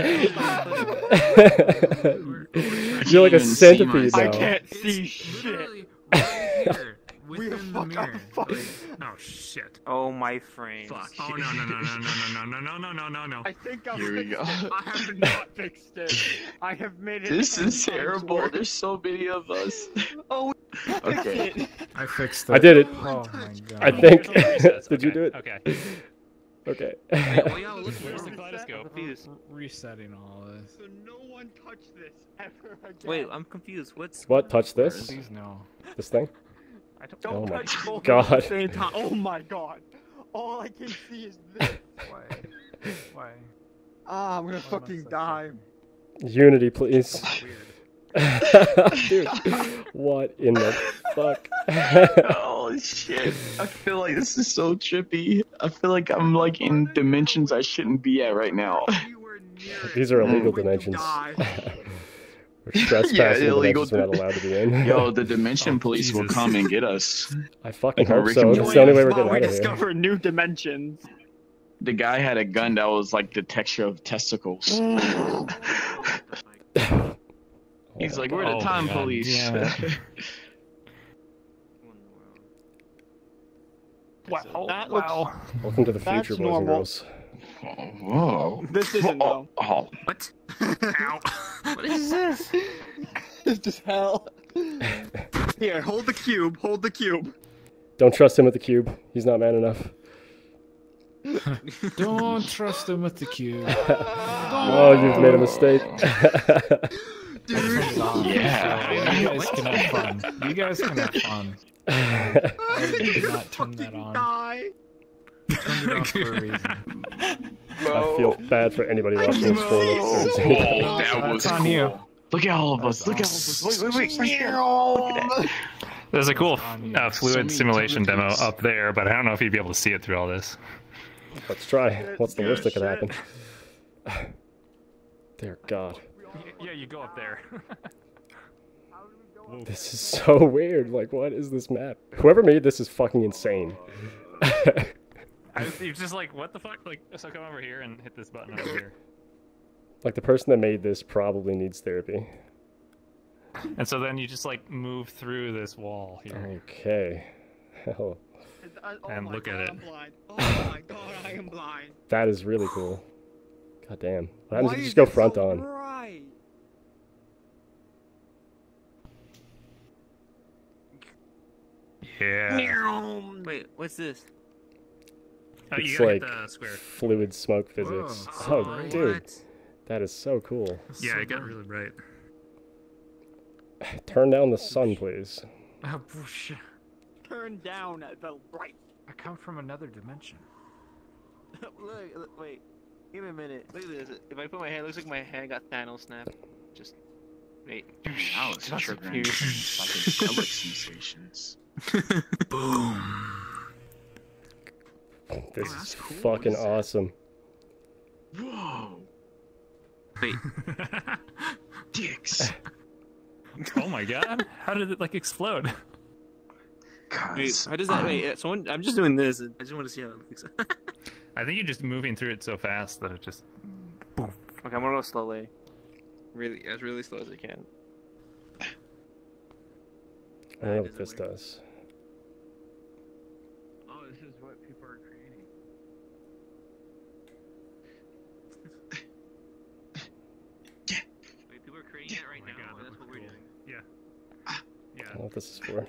You're like a centipede myself. I can't see shit. literally right here We within the fuck- mirror. I'm Oh shit. Oh my frames. Fuck. Oh no no no no no no no no no no no no. I think I've Here we fixed go. I have not fixed it. I have made it. This is terrible. There's so many of us. Oh, Okay. I fixed it. I did it. Oh my god. I think. Did you do it? Okay. Okay. Well, y'all look Where's the I'm kaleidoscope? confused. resetting all this. So no one touch this ever again. Wait, I'm confused. What's What? Touch this? Please no. This thing? Don't Oh my touch both God. at the same time. Oh my god. All I can see is this. Why? Why? Ah, I'm gonna Why fucking die. Unity, please. Weird. Dude, what in the fuck? oh shit! I feel like this is so trippy. I feel like I'm like in dimensions I shouldn't be at right now. Anywhere near it. These are illegal mm. dimensions. die. We're trespassing Yeah, illegal dimensions we're not allowed to be in. Yo, the dimension Oh, police will come and get us. I fucking Like a hope Rick so. and It's the only way we're While getting we out of here. discover new dimensions. The guy had a gun that was like the texture of testicles. Mm. He's like, "We're the Oh time God, police." damn it. Wow. That looks. Welcome to the That's future, boys and girls. Oh, whoa. This isn't Oh, though. oh. What? Ow. What is this? It's just hell. Here, hold the cube. Hold the cube. Don't trust him with the cube. He's not man enough. Don't trust him with the cube. Oh, you've made a mistake. Yeah. You guys can have fun. You guys can have fun. I did not turn that on. Die. Turned it off for a reason. I feel bad for anybody watching the stream. Whoa, that That's was on cool. you. Look at all of us. Look at all of us. Wait, wait, wait. Right here. Look at that. There's a cool uh, fluid many simulation demo up there, but I don't know if you'd be able to see it through all this. Let's try. What's the worst that could happen? Dear God. Yeah, you go up there. This is so weird. Like, what is this map? Whoever made this is fucking insane. I, you're just like, what the fuck? Like, so come over here and hit this button over here. Like the person that made this probably needs therapy. And so then you just like move through this wall here. Okay. Hell, oh And my look at it. Oh my god, I am blind. that is really cool. God damn. Why Why don't you just go front so on? bright? Yeah. Wait, what's this? Oh, you like hit the square. fluid smoke physics. Whoa, oh, so dude, What? that is so cool. Yeah, So it got bright. really bright. Turn down the sun, please. Oh, whoosh. Turn down the bright. I come from another dimension. look, look, wait. Give me a minute. Look at this. If I put my hand, it looks like my hand got Thanos snap. Just wait. That was Just triggering appears. psychedelic sensations. Boom. This oh, that's is cool. fucking What is that? awesome. Whoa, Wait. dicks. oh my god. How did it like explode? Wait. How does that? um, Wait. uh, Someone. I'm just doing this. I just want to see how it looks. I think you're just moving through it so fast that it just. Boom. Okay, I'm gonna go slowly. Really, as really slow as I can. I don't know Does what this work? does. Oh, this is what people are creating. Wait, people are creating it right Oh now. God, that That's what looks we're doing. Yeah. Yeah. I don't know what this is for.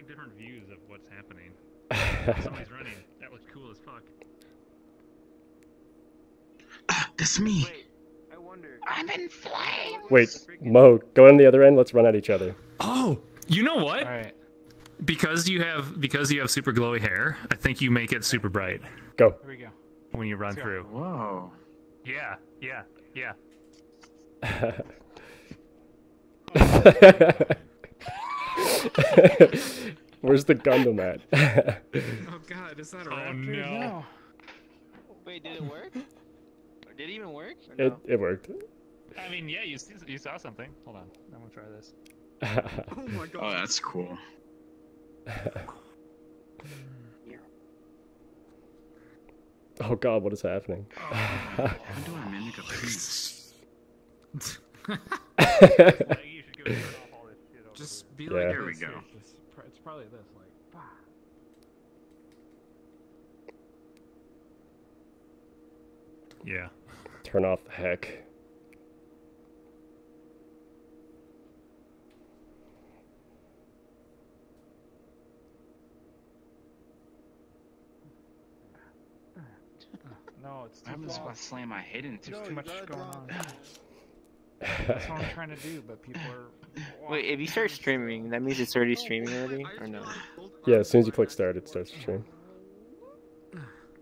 It's just like different views of what's happening. Somebody's running. That looks cool as fuck. ah, that's me. Wait. I wonder. I'm in flames. Wait, Mo, go on the other end. Let's run at each other. Oh, you know what? All right, Because you have because you have super glowy hair, I think you make it super bright Go. here we go. when you run go. through. Whoa. Yeah, yeah, yeah. Where's the Gundam at? Oh god, is that a Oh raptor? no. No. Wait, did it work? Or did it even work? Or it, no? it worked. I mean, yeah, you you saw something. Hold on, I'm gonna try this. Oh my god. Oh, that's cool. oh god, what is happening? How do I mimic a penis? Be Yeah. like There we go. here, just it's probably this, like. bah. Yeah. Turn off the heck. No, it's too I was just about to slam my head into There's it. too much going on. That's what I'm trying to do, but people are. Wait, if you start streaming, that means it's already streaming already, or no? Yeah, as soon as you click start, it starts to stream.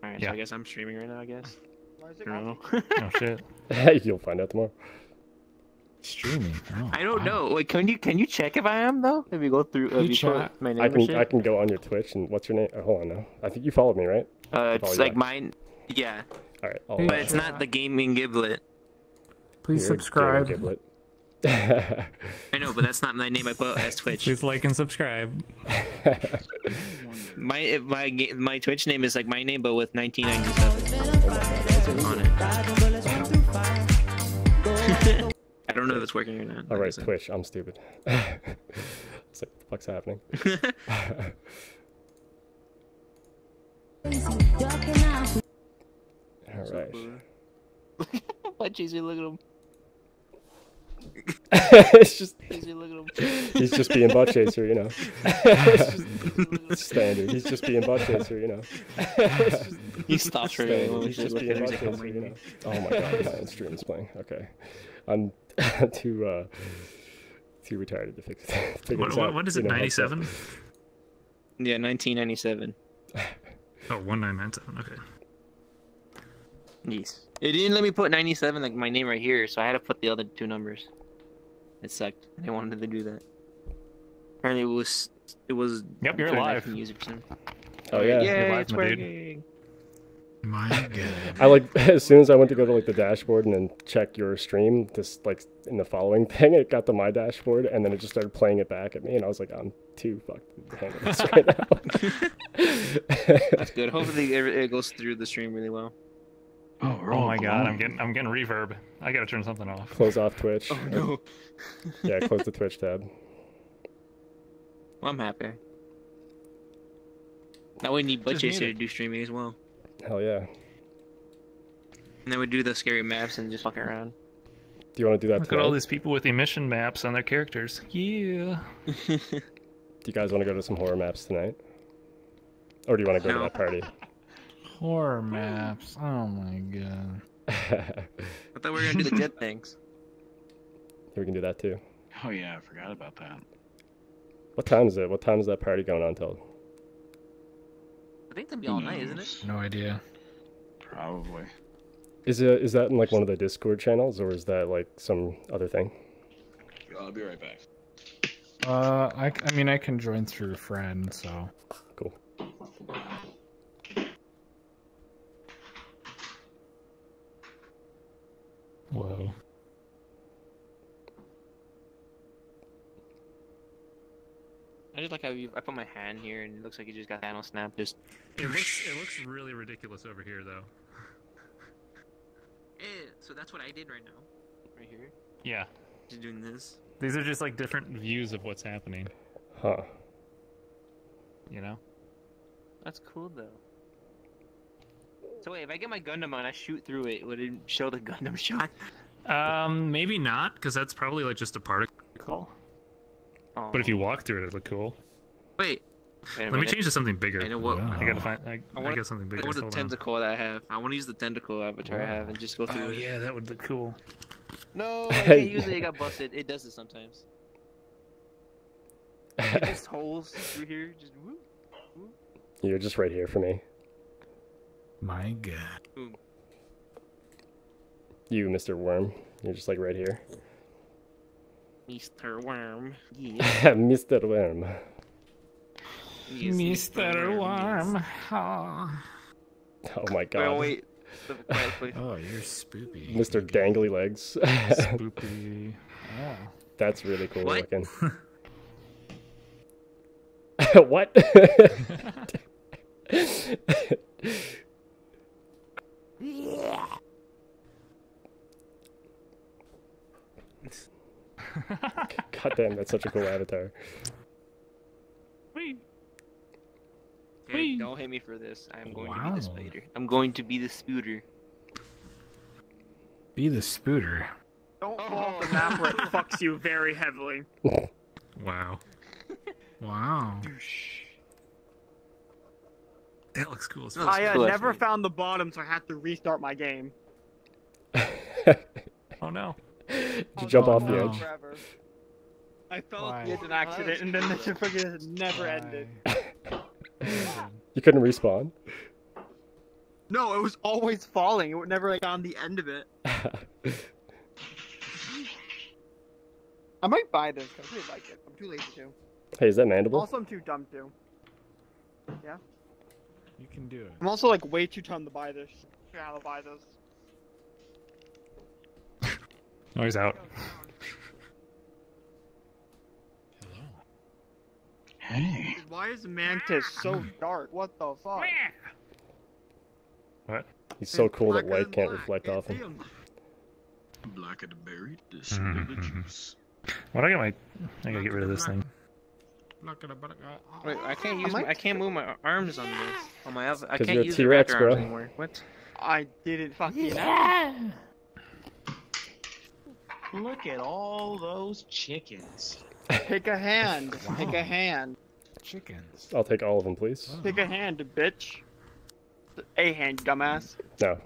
Alright, Yeah. so I guess I'm streaming right now. I guess. Why is I it don't know. Oh shit. You'll find out tomorrow. Streaming. Oh, I don't know. Wait, can you can you check if I am though? If you go through, uh, You if you put check. my name I can? I can go on your Twitch and what's your name? Oh, hold on now. I think you followed me, right? Uh, it's yeah. like mine. Yeah, All right. But it's not the gaming giblet. Please your subscribe. gaming giblet. I know, but that's not my name. I put as Twitch. Please like and subscribe. My my my Twitch name is like my name, but with 1997 on it. I don't know if it's working or not. All right, like Twitch. I'm stupid. it's like, what the fuck's happening? All right. What JC? Look at him. it's just JC, look at him. he's just being butt chaser, you know. it's standard. He's just being butt chaser, you know. Just He stops for a minute standard. when we He's should just being butt chaser, you know. Oh my god, my stream is playing. Okay, I'm too uh too retarded to fix figure What, what, what is it? 97? Yeah, 1997. Oh, 1997. Okay. Yes. It didn't let me put 97 like my name right here, so I had to put the other two numbers. It sucked. I didn't want to do that. Apparently it was it was Yep, you're turn live. off Music soon. Oh yeah. Yay, live, it's working. My god. I like as soon as I went to go to like the dashboard and then check your stream, this like in the following thing, it got to my dashboard and then it just started playing it back at me, and I was like, I'm too fucked to handle this right now. That's good. Hopefully it, it goes through the stream really well. Oh, we're Oh all my god, I'm getting I'm getting reverb. I gotta turn something off. close off Twitch. Oh no. Yeah, close the Twitch tab. Well, I'm happy. Now we need Butt Just Chaser to do streaming as well. Hell yeah. And then we do the scary maps and just fuck around. Do you want to do that Look at all these people with emission maps on their characters. Yeah. Do you guys want to go to some horror maps tonight? Or do you want to go to that party? Horror maps. Oh my god. I thought we were gonna do the jet things. we can do that too. Oh yeah, I forgot about that. What time is it? What time is that party going on till? I think that'd be all night, isn't it? No idea. Probably. Is it is that in like one of the Discord channels or is that like some other thing? I'll be right back. Uh, I, I mean, I can join through a friend, so. Cool. Whoa. I just like how you, I put my hand here and it looks like you just got Thanos snap. Just It looks it looks really ridiculous over here though. eh, so that's what I did right now. Right here. Yeah. Just doing this. These are just like different views of what's happening, Huh. you know? That's cool though. So wait, if I get my Gundam on, I shoot through it. Would it show the Gundam shot? Um, maybe not, because that's probably like just a particle. Oh. But if you walk through it, it'd look cool. wait, wait a Let me change to something bigger. I know what. Wow. I gotta find. I, I I, got something bigger. What the Hold on. tentacle that I have? I want to use the tentacle avatar I have and just go through Oh it. yeah, that would look cool. No, I can't use it. It got busted. It does it sometimes. just holes through here. Just whoop, whoop. You're just right here for me. My god. You, Mr. Worm. You're just like right here. Mr. Worm. Yeah. Mr. Worm. Yes, Mr. Worm. yes. Oh. Oh my god. Wait, wait. The- quiet, please. oh, you're spoopy. Mr. Dangly Legs. Spoopy. Oh. That's really cool What? looking. what? God damn, that's such a cool avatar. Okay, don't hit me for this. I'm going to be the spider. I'm going to be the spooter. Be the spooter. Don't oh. fall off the map where it fucks you very heavily. Wow. Wow. That looks cool as No. I uh, cool, never actually. found the bottom, so I had to restart my game. Oh no. Did you jump Oh, off the edge? Forever. I fell off Why? the edge in accident, and then the shit fucking never ended. You couldn't respawn? No, it was always falling. It would never like on the end of it. I might buy this 'cause I really like it. I'm too lazy to. hey, is that Mandible? Also, I'm too dumb to. You can do it. I'm also like way too dumb to buy this. Yeah, I'll buy this. Oh, he's out. Hello. Hey. Dude, Why is Mantis so dark? What the fuck? What? He's so cool that light can't black. reflect Can't off see him. Black of the berry, the sweet of the juice. Why do I get my? I gotta get rid of this thing. Wait, I can't ah! use. might- My, I can't move my arms on this. On my other. I 'Cause can't you're use T-Rex, the raptor arms bro. anymore. What? I didn't fucking know. Look at all those chickens. Pick a hand. Pick a hand. Chickens. I'll take all of them, please. Pick a hand, bitch. A hand, dumbass. No.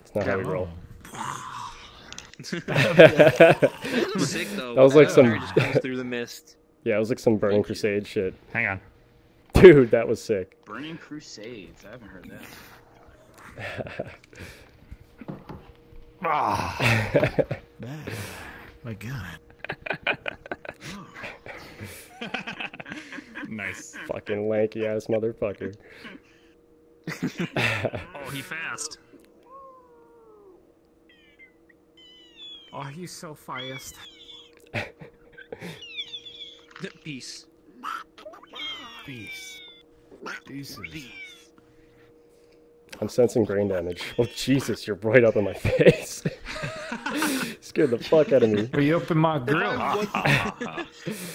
It's not how we roll. Sick though. That was like That some- just comes through the mist. Yeah, it was like some Burning Crusade shit. Hang on. Dude, that was sick. Burning Crusades. I haven't heard that. Ah. My god. Nice. Fucking lanky ass motherfucker. Oh, he fast. Oh, he's so fast. Peace. Peace. peace. I'm sensing brain damage. Oh Jesus, you're right up in my face. Scared the fuck out of me. Are you up in my grill.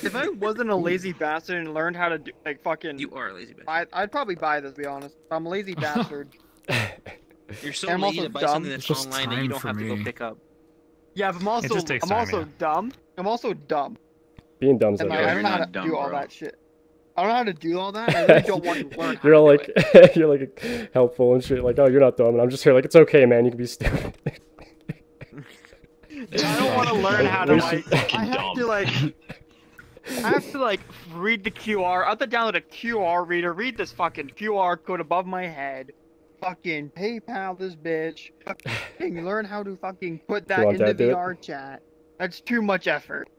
If I wasn't a lazy bastard and learned how to do like fucking, You are a lazy bastard. I, I'd probably buy this. To be honest, I'm a lazy bastard. You're so I'm lazy also to buy dumb. something that's just online that you time don't for have to go me. pick up. yeah, but I'm also I'm time, also yeah. dumb. I'm also dumb. Being dumb's And like, like, I don't know how to dumb, do all bro. that shit. I don't know how to do all that. I really don't want to learn. You're all to do like, it. you're like helpful and shit. Like, oh, you're not dumb, and I'm just here like, it's okay, man. You can be stupid. I don't want to learn how to We like. should- I have to like. I have to like read the QR. I have to download a QR reader, read this fucking QR code above my head, fucking PayPal this bitch, fucking learn how to fucking put that want into that, do it? Chat. That's too much effort.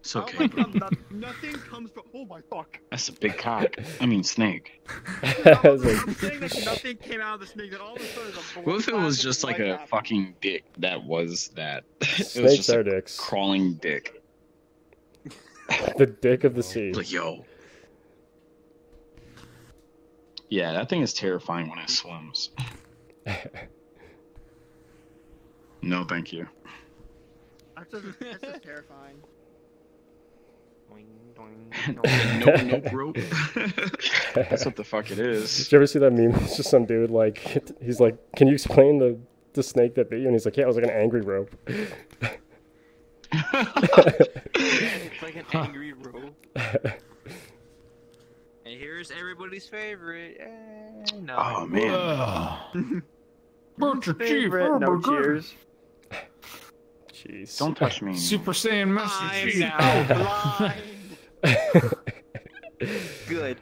It's okay. don't like how nothing comes from. Oh my fuck! That's a big cock. I mean, snake. I was like, I'm saying that nothing came out of the snake. That all of a sudden is a What if it was just like a happened. fucking dick that was that? it was just are a dicks. crawling dick. The dick of the sea. Like, yo. Yeah, that thing is terrifying when it swims. No, thank you. That's just, that's just terrifying. no, no, bro. That's what the fuck it is. Did you ever see that meme? It's just some dude like he's like, "Can you explain the the snake that bit you?" And he's like, "Yeah, it was like an angry rope." It's like an angry rope. And here's everybody's favorite. Eh, no. Oh man. Ugh. Burger Chief Favorite, no hamburger. cheers. Jeez. Don't touch me. Super Saiyan Master I'm Chief. now blind. Good.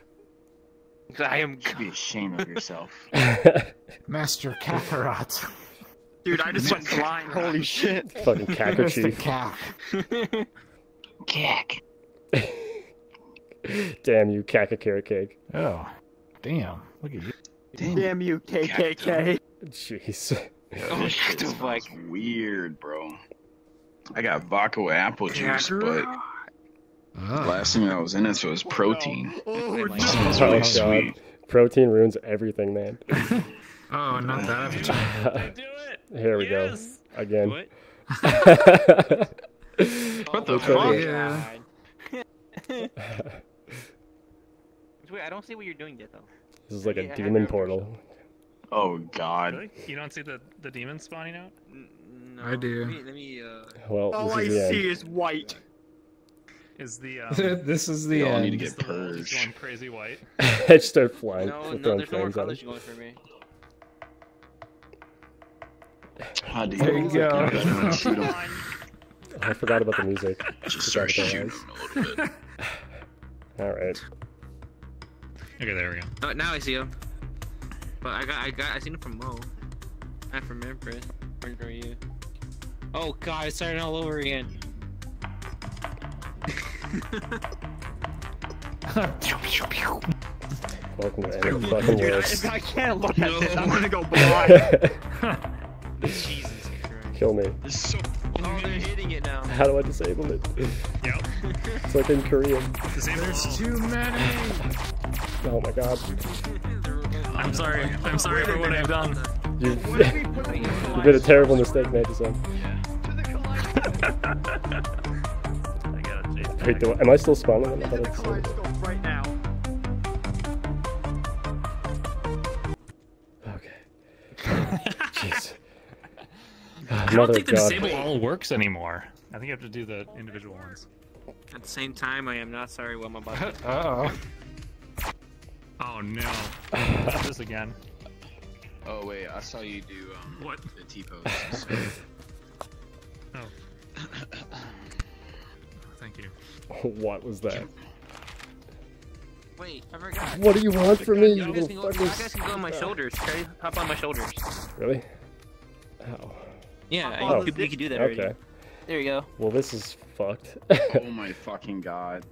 I am You should be ashamed of yourself. Master Kakarot. Dude, I just went blind. Holy shit. Fucking cacker Mr. chief. Cack. Cack. Damn you, caca carrot cake. Oh, damn. Look at you. Damn you, KKK. Jeez. Oh, shit, This the weird, bro. I got vodka with apple juice, but the Oh. last thing that was in it was protein. Oh, It no. smells Oh, really God. sweet. Protein ruins everything, man. Oh, not that. Do it. Here we Yes. go. Again. What? What the Oh, fuck? Yeah. God. Wait, I don't see what you're doing yet, though. This is like Yeah, a demon portal. Oh god. Really? You don't see the the demon spawning out? N- No. I do. Let me, let me uh. Well, All I see end. is white. Is the um, this is the We all need to get the wall just purged. going crazy white? I just start flying. No, no, there's no more colors going for me. How do There you go. Shoot him. I forgot about the music. Just start shooting a little bit. All right. Okay, there we go. Oh, now I see him. But I got, I got, I seen him from Mo. Not from Empress. Or from you. Oh god, it's starting all over again. Welcome to the end the fucking Dude, I. I can't look at No. this. I'm gonna go blind. Jesus Christ. Kill me. This is so Oh, they're hitting it now. How do I disable it? Yep. It's like in Korean. Disable There's too many. Oh my god. I'm sorry. I'm sorry for what I've done. You've, you've made a terrible mistake, Mason. I gotta change. Wait, do I, am I still spawning them? I To thought the it's kaleidoscope right now. Okay. Jeez. I don't think of the God. disable all works anymore. I think you have to do the individual ones. At the same time, I am not sorry what I'm about to. Oh. Oh no. Not this again. Oh wait, I saw you do um What? the T pose. Oh. Thank you. What was that? Wait, I forgot. What do you want from me, You you guys, little go, you guys can go on my shoulders. Try to hop on my shoulders. Really? Oh. Yeah, Oh. you, you can do that already. Okay. There you go. Well, this is fucked. oh my fucking god.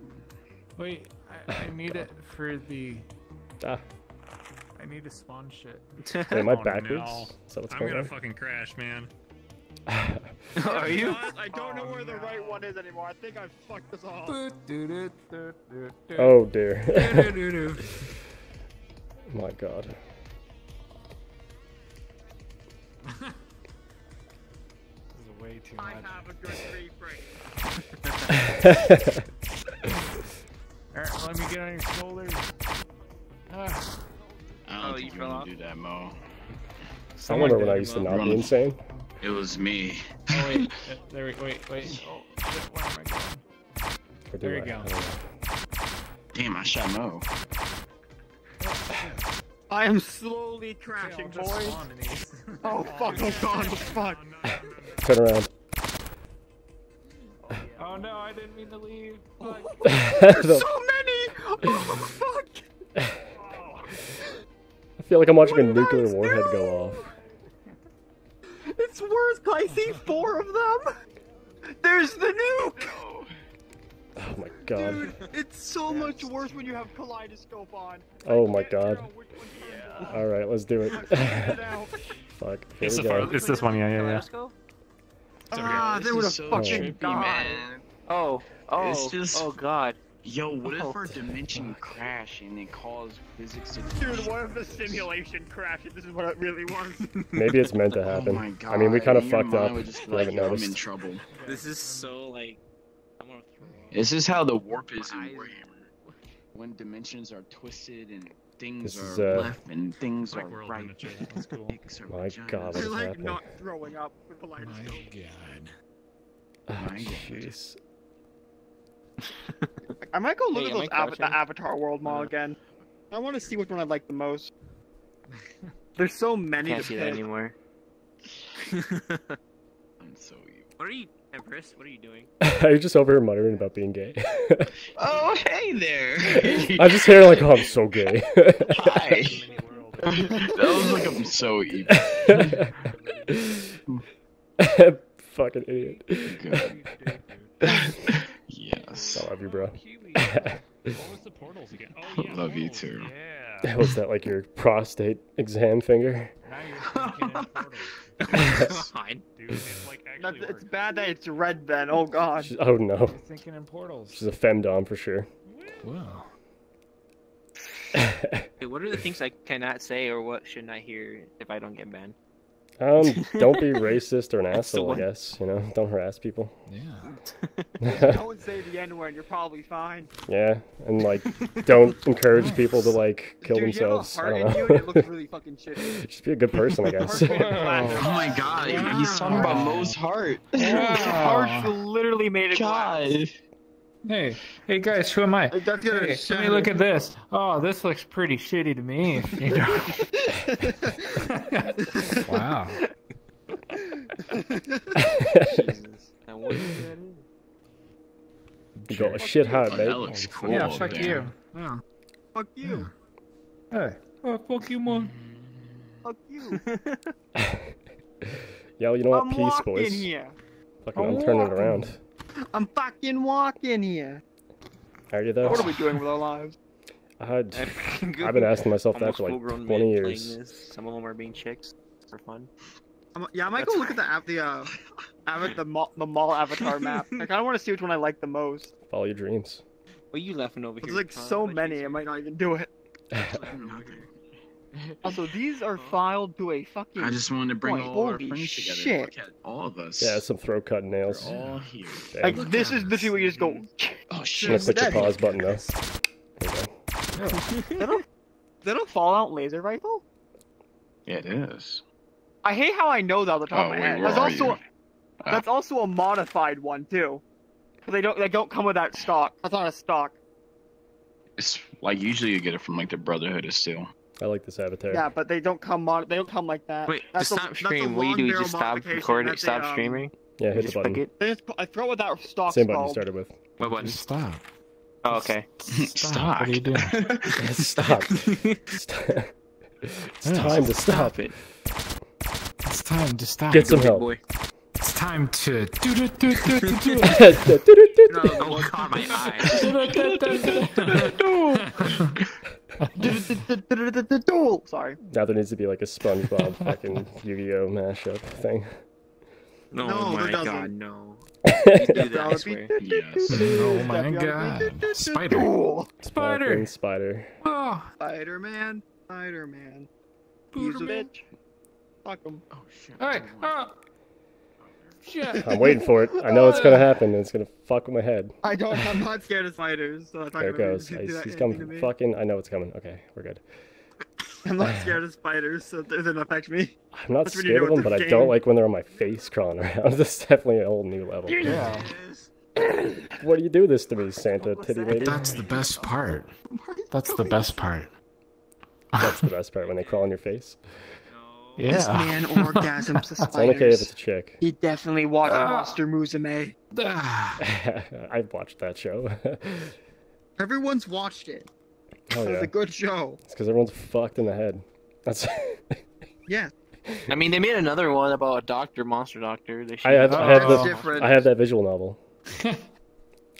Wait, I need it for the. Ah, I need to spawn shit. wait, am I Oh, backwards? no. Is that what's I'm going gonna on? fucking crash, man. Are you? I don't know Oh, where the right one is anymore. I think I fucked this all. Oh dear. My god. This is way too much. I have a good reframe. Alright, let me get on your shoulders. Ah, I don't Oh, think you you fell want off? to do that, Mo. I someone remember when I used to not be insane. It was me. Oh wait, there we wait, wait. Oh, where am I going? Or There you I? go. I. Damn, I shot Mo. I am slowly crashing, just boys. spawn in these. Oh fuck! Oh god! Oh fuck! Turn around. Oh no, I didn't mean to leave. Fuck. The- So many! Oh fuck! I feel like I'm watching a What did I nuclear do? warhead go off. It's worse. 'cause I see four of them. There's the nuke. Oh my god. Dude, it's so much worse when you have kaleidoscope on. Oh I my god. tell which one's turned on. Alright, let's do it. I figured it out. Fuck. Here It's we go. far- It's this one, yeah, yeah, yeah. Ah, This they would have so fucking trippy, died. man. Oh, oh, It's just- oh God. Yo, what Oh, if our dimension crashed and it caused physics to Dude, what if the simulation crashes? This is what it really was. Maybe it's meant to Oh happen. my god. I mean, we kind of fucked up. would just be like, haven't "Yo, I'm in trouble. This is so like. I'm gonna throw. This is how the warp is in Warhammer. When dimensions are twisted and things This is, are uh, left and things Like are world right. miniature. That's cool. Dicks are My vaginas. God, what I is like happening? not throwing up with the light My god. Oh, My God. jeez. I might go look Hey, at those I Ava- the? Avatar World Mall Uh. again. I want to see which one I like the most. There's so many Can't to see that pick. anymore. I'm so evil. What are you, Empress? What are you doing? You're just over here muttering about being gay. Oh, hey there. I just hear like, oh, I'm so gay. Hi. That was like I'm so evil. Fucking idiot. Good. Yes. I love you, bro. What was the portals again? Oh, yeah. Love you too. Yeah. Was that like your prostate exam finger? Now you're thinking in portals. Fine. Dude, it's like That's, it's bad that it's red then. Oh god. She's- oh no. You're thinking in portals. She's a femdom for sure. Wow. Hey, what are the things I cannot say or what shouldn't I hear if I don't get banned? Um, don't be racist or an asshole, I guess. You know, don't harass people. Yeah. Don't say the N word. You're probably fine. yeah, and like, don't encourage people to like kill Dude, themselves. You I have a don't heart you know. it looks really fucking shitty. Just be a good person, I guess. Heart made of glass. Oh my god, he's talking about Mo's heart. Yeah. Heart literally made of glass. God. Hey, hey guys, who am I? That's gonna Hey, let me look at this. Oh, this looks pretty shitty to me. You know? wow. Jesus. I wonder who that is. You got a shit hot, Oh, mate. that looks oh, cool. Yeah, fuck there. you. Yeah. Fuck you. Hey. Oh, fuck you, man. Fuck you. Yeah, you know what? I'm Peace, walking boys. here. Fucking, I'm I'm turning it walking. around. I'm fucking walking here. Are you though? What are we doing with our lives? I'd, I've I've been asking myself that for like 20 years. Some of them are being chicks for fun. I'm, yeah, I might go look at the app, the uh, av- the mall, the mall avatar map. I kind of want to see which one I like the most. Follow your dreams. What are you laughing over There's here? There's like so many, I might not even do it. Also, these are filed to a fucking. I just wanted to bring Boy, all our holy friends together. shit. Look at all of us. Yeah, some throat cutting They're nails. all here. Damn. like Look this at is literally where you just go. Mm-hmm. Oh I'm shit. gonna click the Daddy. pause button though. There you go. Is that a, is that a Fallout laser rifle? Yeah, it is. I hate how I know that off the top Oh of my wait, head. where That's also you? Oh. that's also a modified one too. 'Cause They don't they don't come with that stock. That's not a stock. It's like usually you get it from like the Brotherhood of Steel. I like this avatar. Yeah, but they don't come mod. They don't come like that. Wait, that's to a- stop that's stream, what do you do? You just stop recording, That's a, stop um, streaming? Yeah, hit the just button. click it? they just- I forgot what that stock's Same button you started with. What button? Just stop. Oh, okay. Stop. What are you doing? Stop. Stop. It's time to stop. it. It's time to stop. Get some help. boy. It's time to do do do do do do. Oh god, my eyes. Sorry. Now there needs to be like a SpongeBob fucking Yu-Gi-Oh mashup thing. No, No, my god, no. Do that, I swear. Yes. Oh my god. Spider. Duel. Spider. Spider. Oh. Spider-Man. Spider-Man. He's a Spider-Man. bitch. Fuck him. Oh shit. Alright. Oh. Uh, Shit. I'm waiting for it. I know it's gonna happen. and It's gonna fuck with my head. I don't. I'm not scared of spiders. So I'm not There it gonna goes. do He's, he's coming. Fucking. I know it's coming. Okay, we're good. I'm not scared of spiders, so it doesn't affect me. I'm not That's scared of them, with but I don't like when they're on my face crawling around. This is definitely a whole new level. Yeah. What do you do this to me, Santa titty lady? That's the best part. That's the best part. That's the best part when they crawl on your face. This Yeah. man orgasms the It's only okay if spiders. it's a chick. He definitely watched Ah. Monster Musume. Ah. I've watched that show. Everyone's watched it. oh It's a good show. it's because everyone's fucked in the head. That's. Yeah. I mean, they made another one about a doctor, monster doctor. They I have, I have Oh. the, different. I have that visual novel.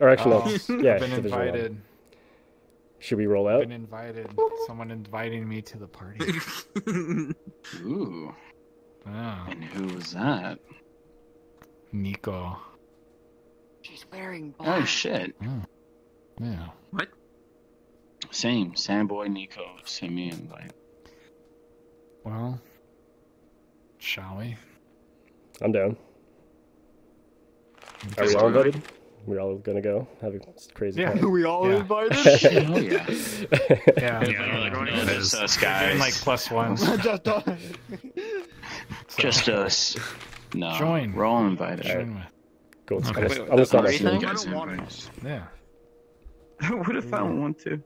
Or actually, no, Oh, it's- yeah, I've been it's novel. invited. Should we roll out? Been invited. Someone inviting me to the party. Ooh. Oh, And who was that? Nico. She's wearing oh, black. Oh shit. Yeah. What? Same. Sandboy Nico sent me an invite. Well, shall we? I'm down. Are we all invited? We're all gonna go have a crazy Yeah. party. we all Yeah. invited? Oh yeah. Yeah. Yeah, I don't. Just us And guys. like plus ones. Just don't. So, Just us. No. Join. We're all invited. join with. Cool. I'm Okay. gonna, Wait, I'm gonna start my party stream. thing? You guys I don't want invite. Yeah. what if I don't want to?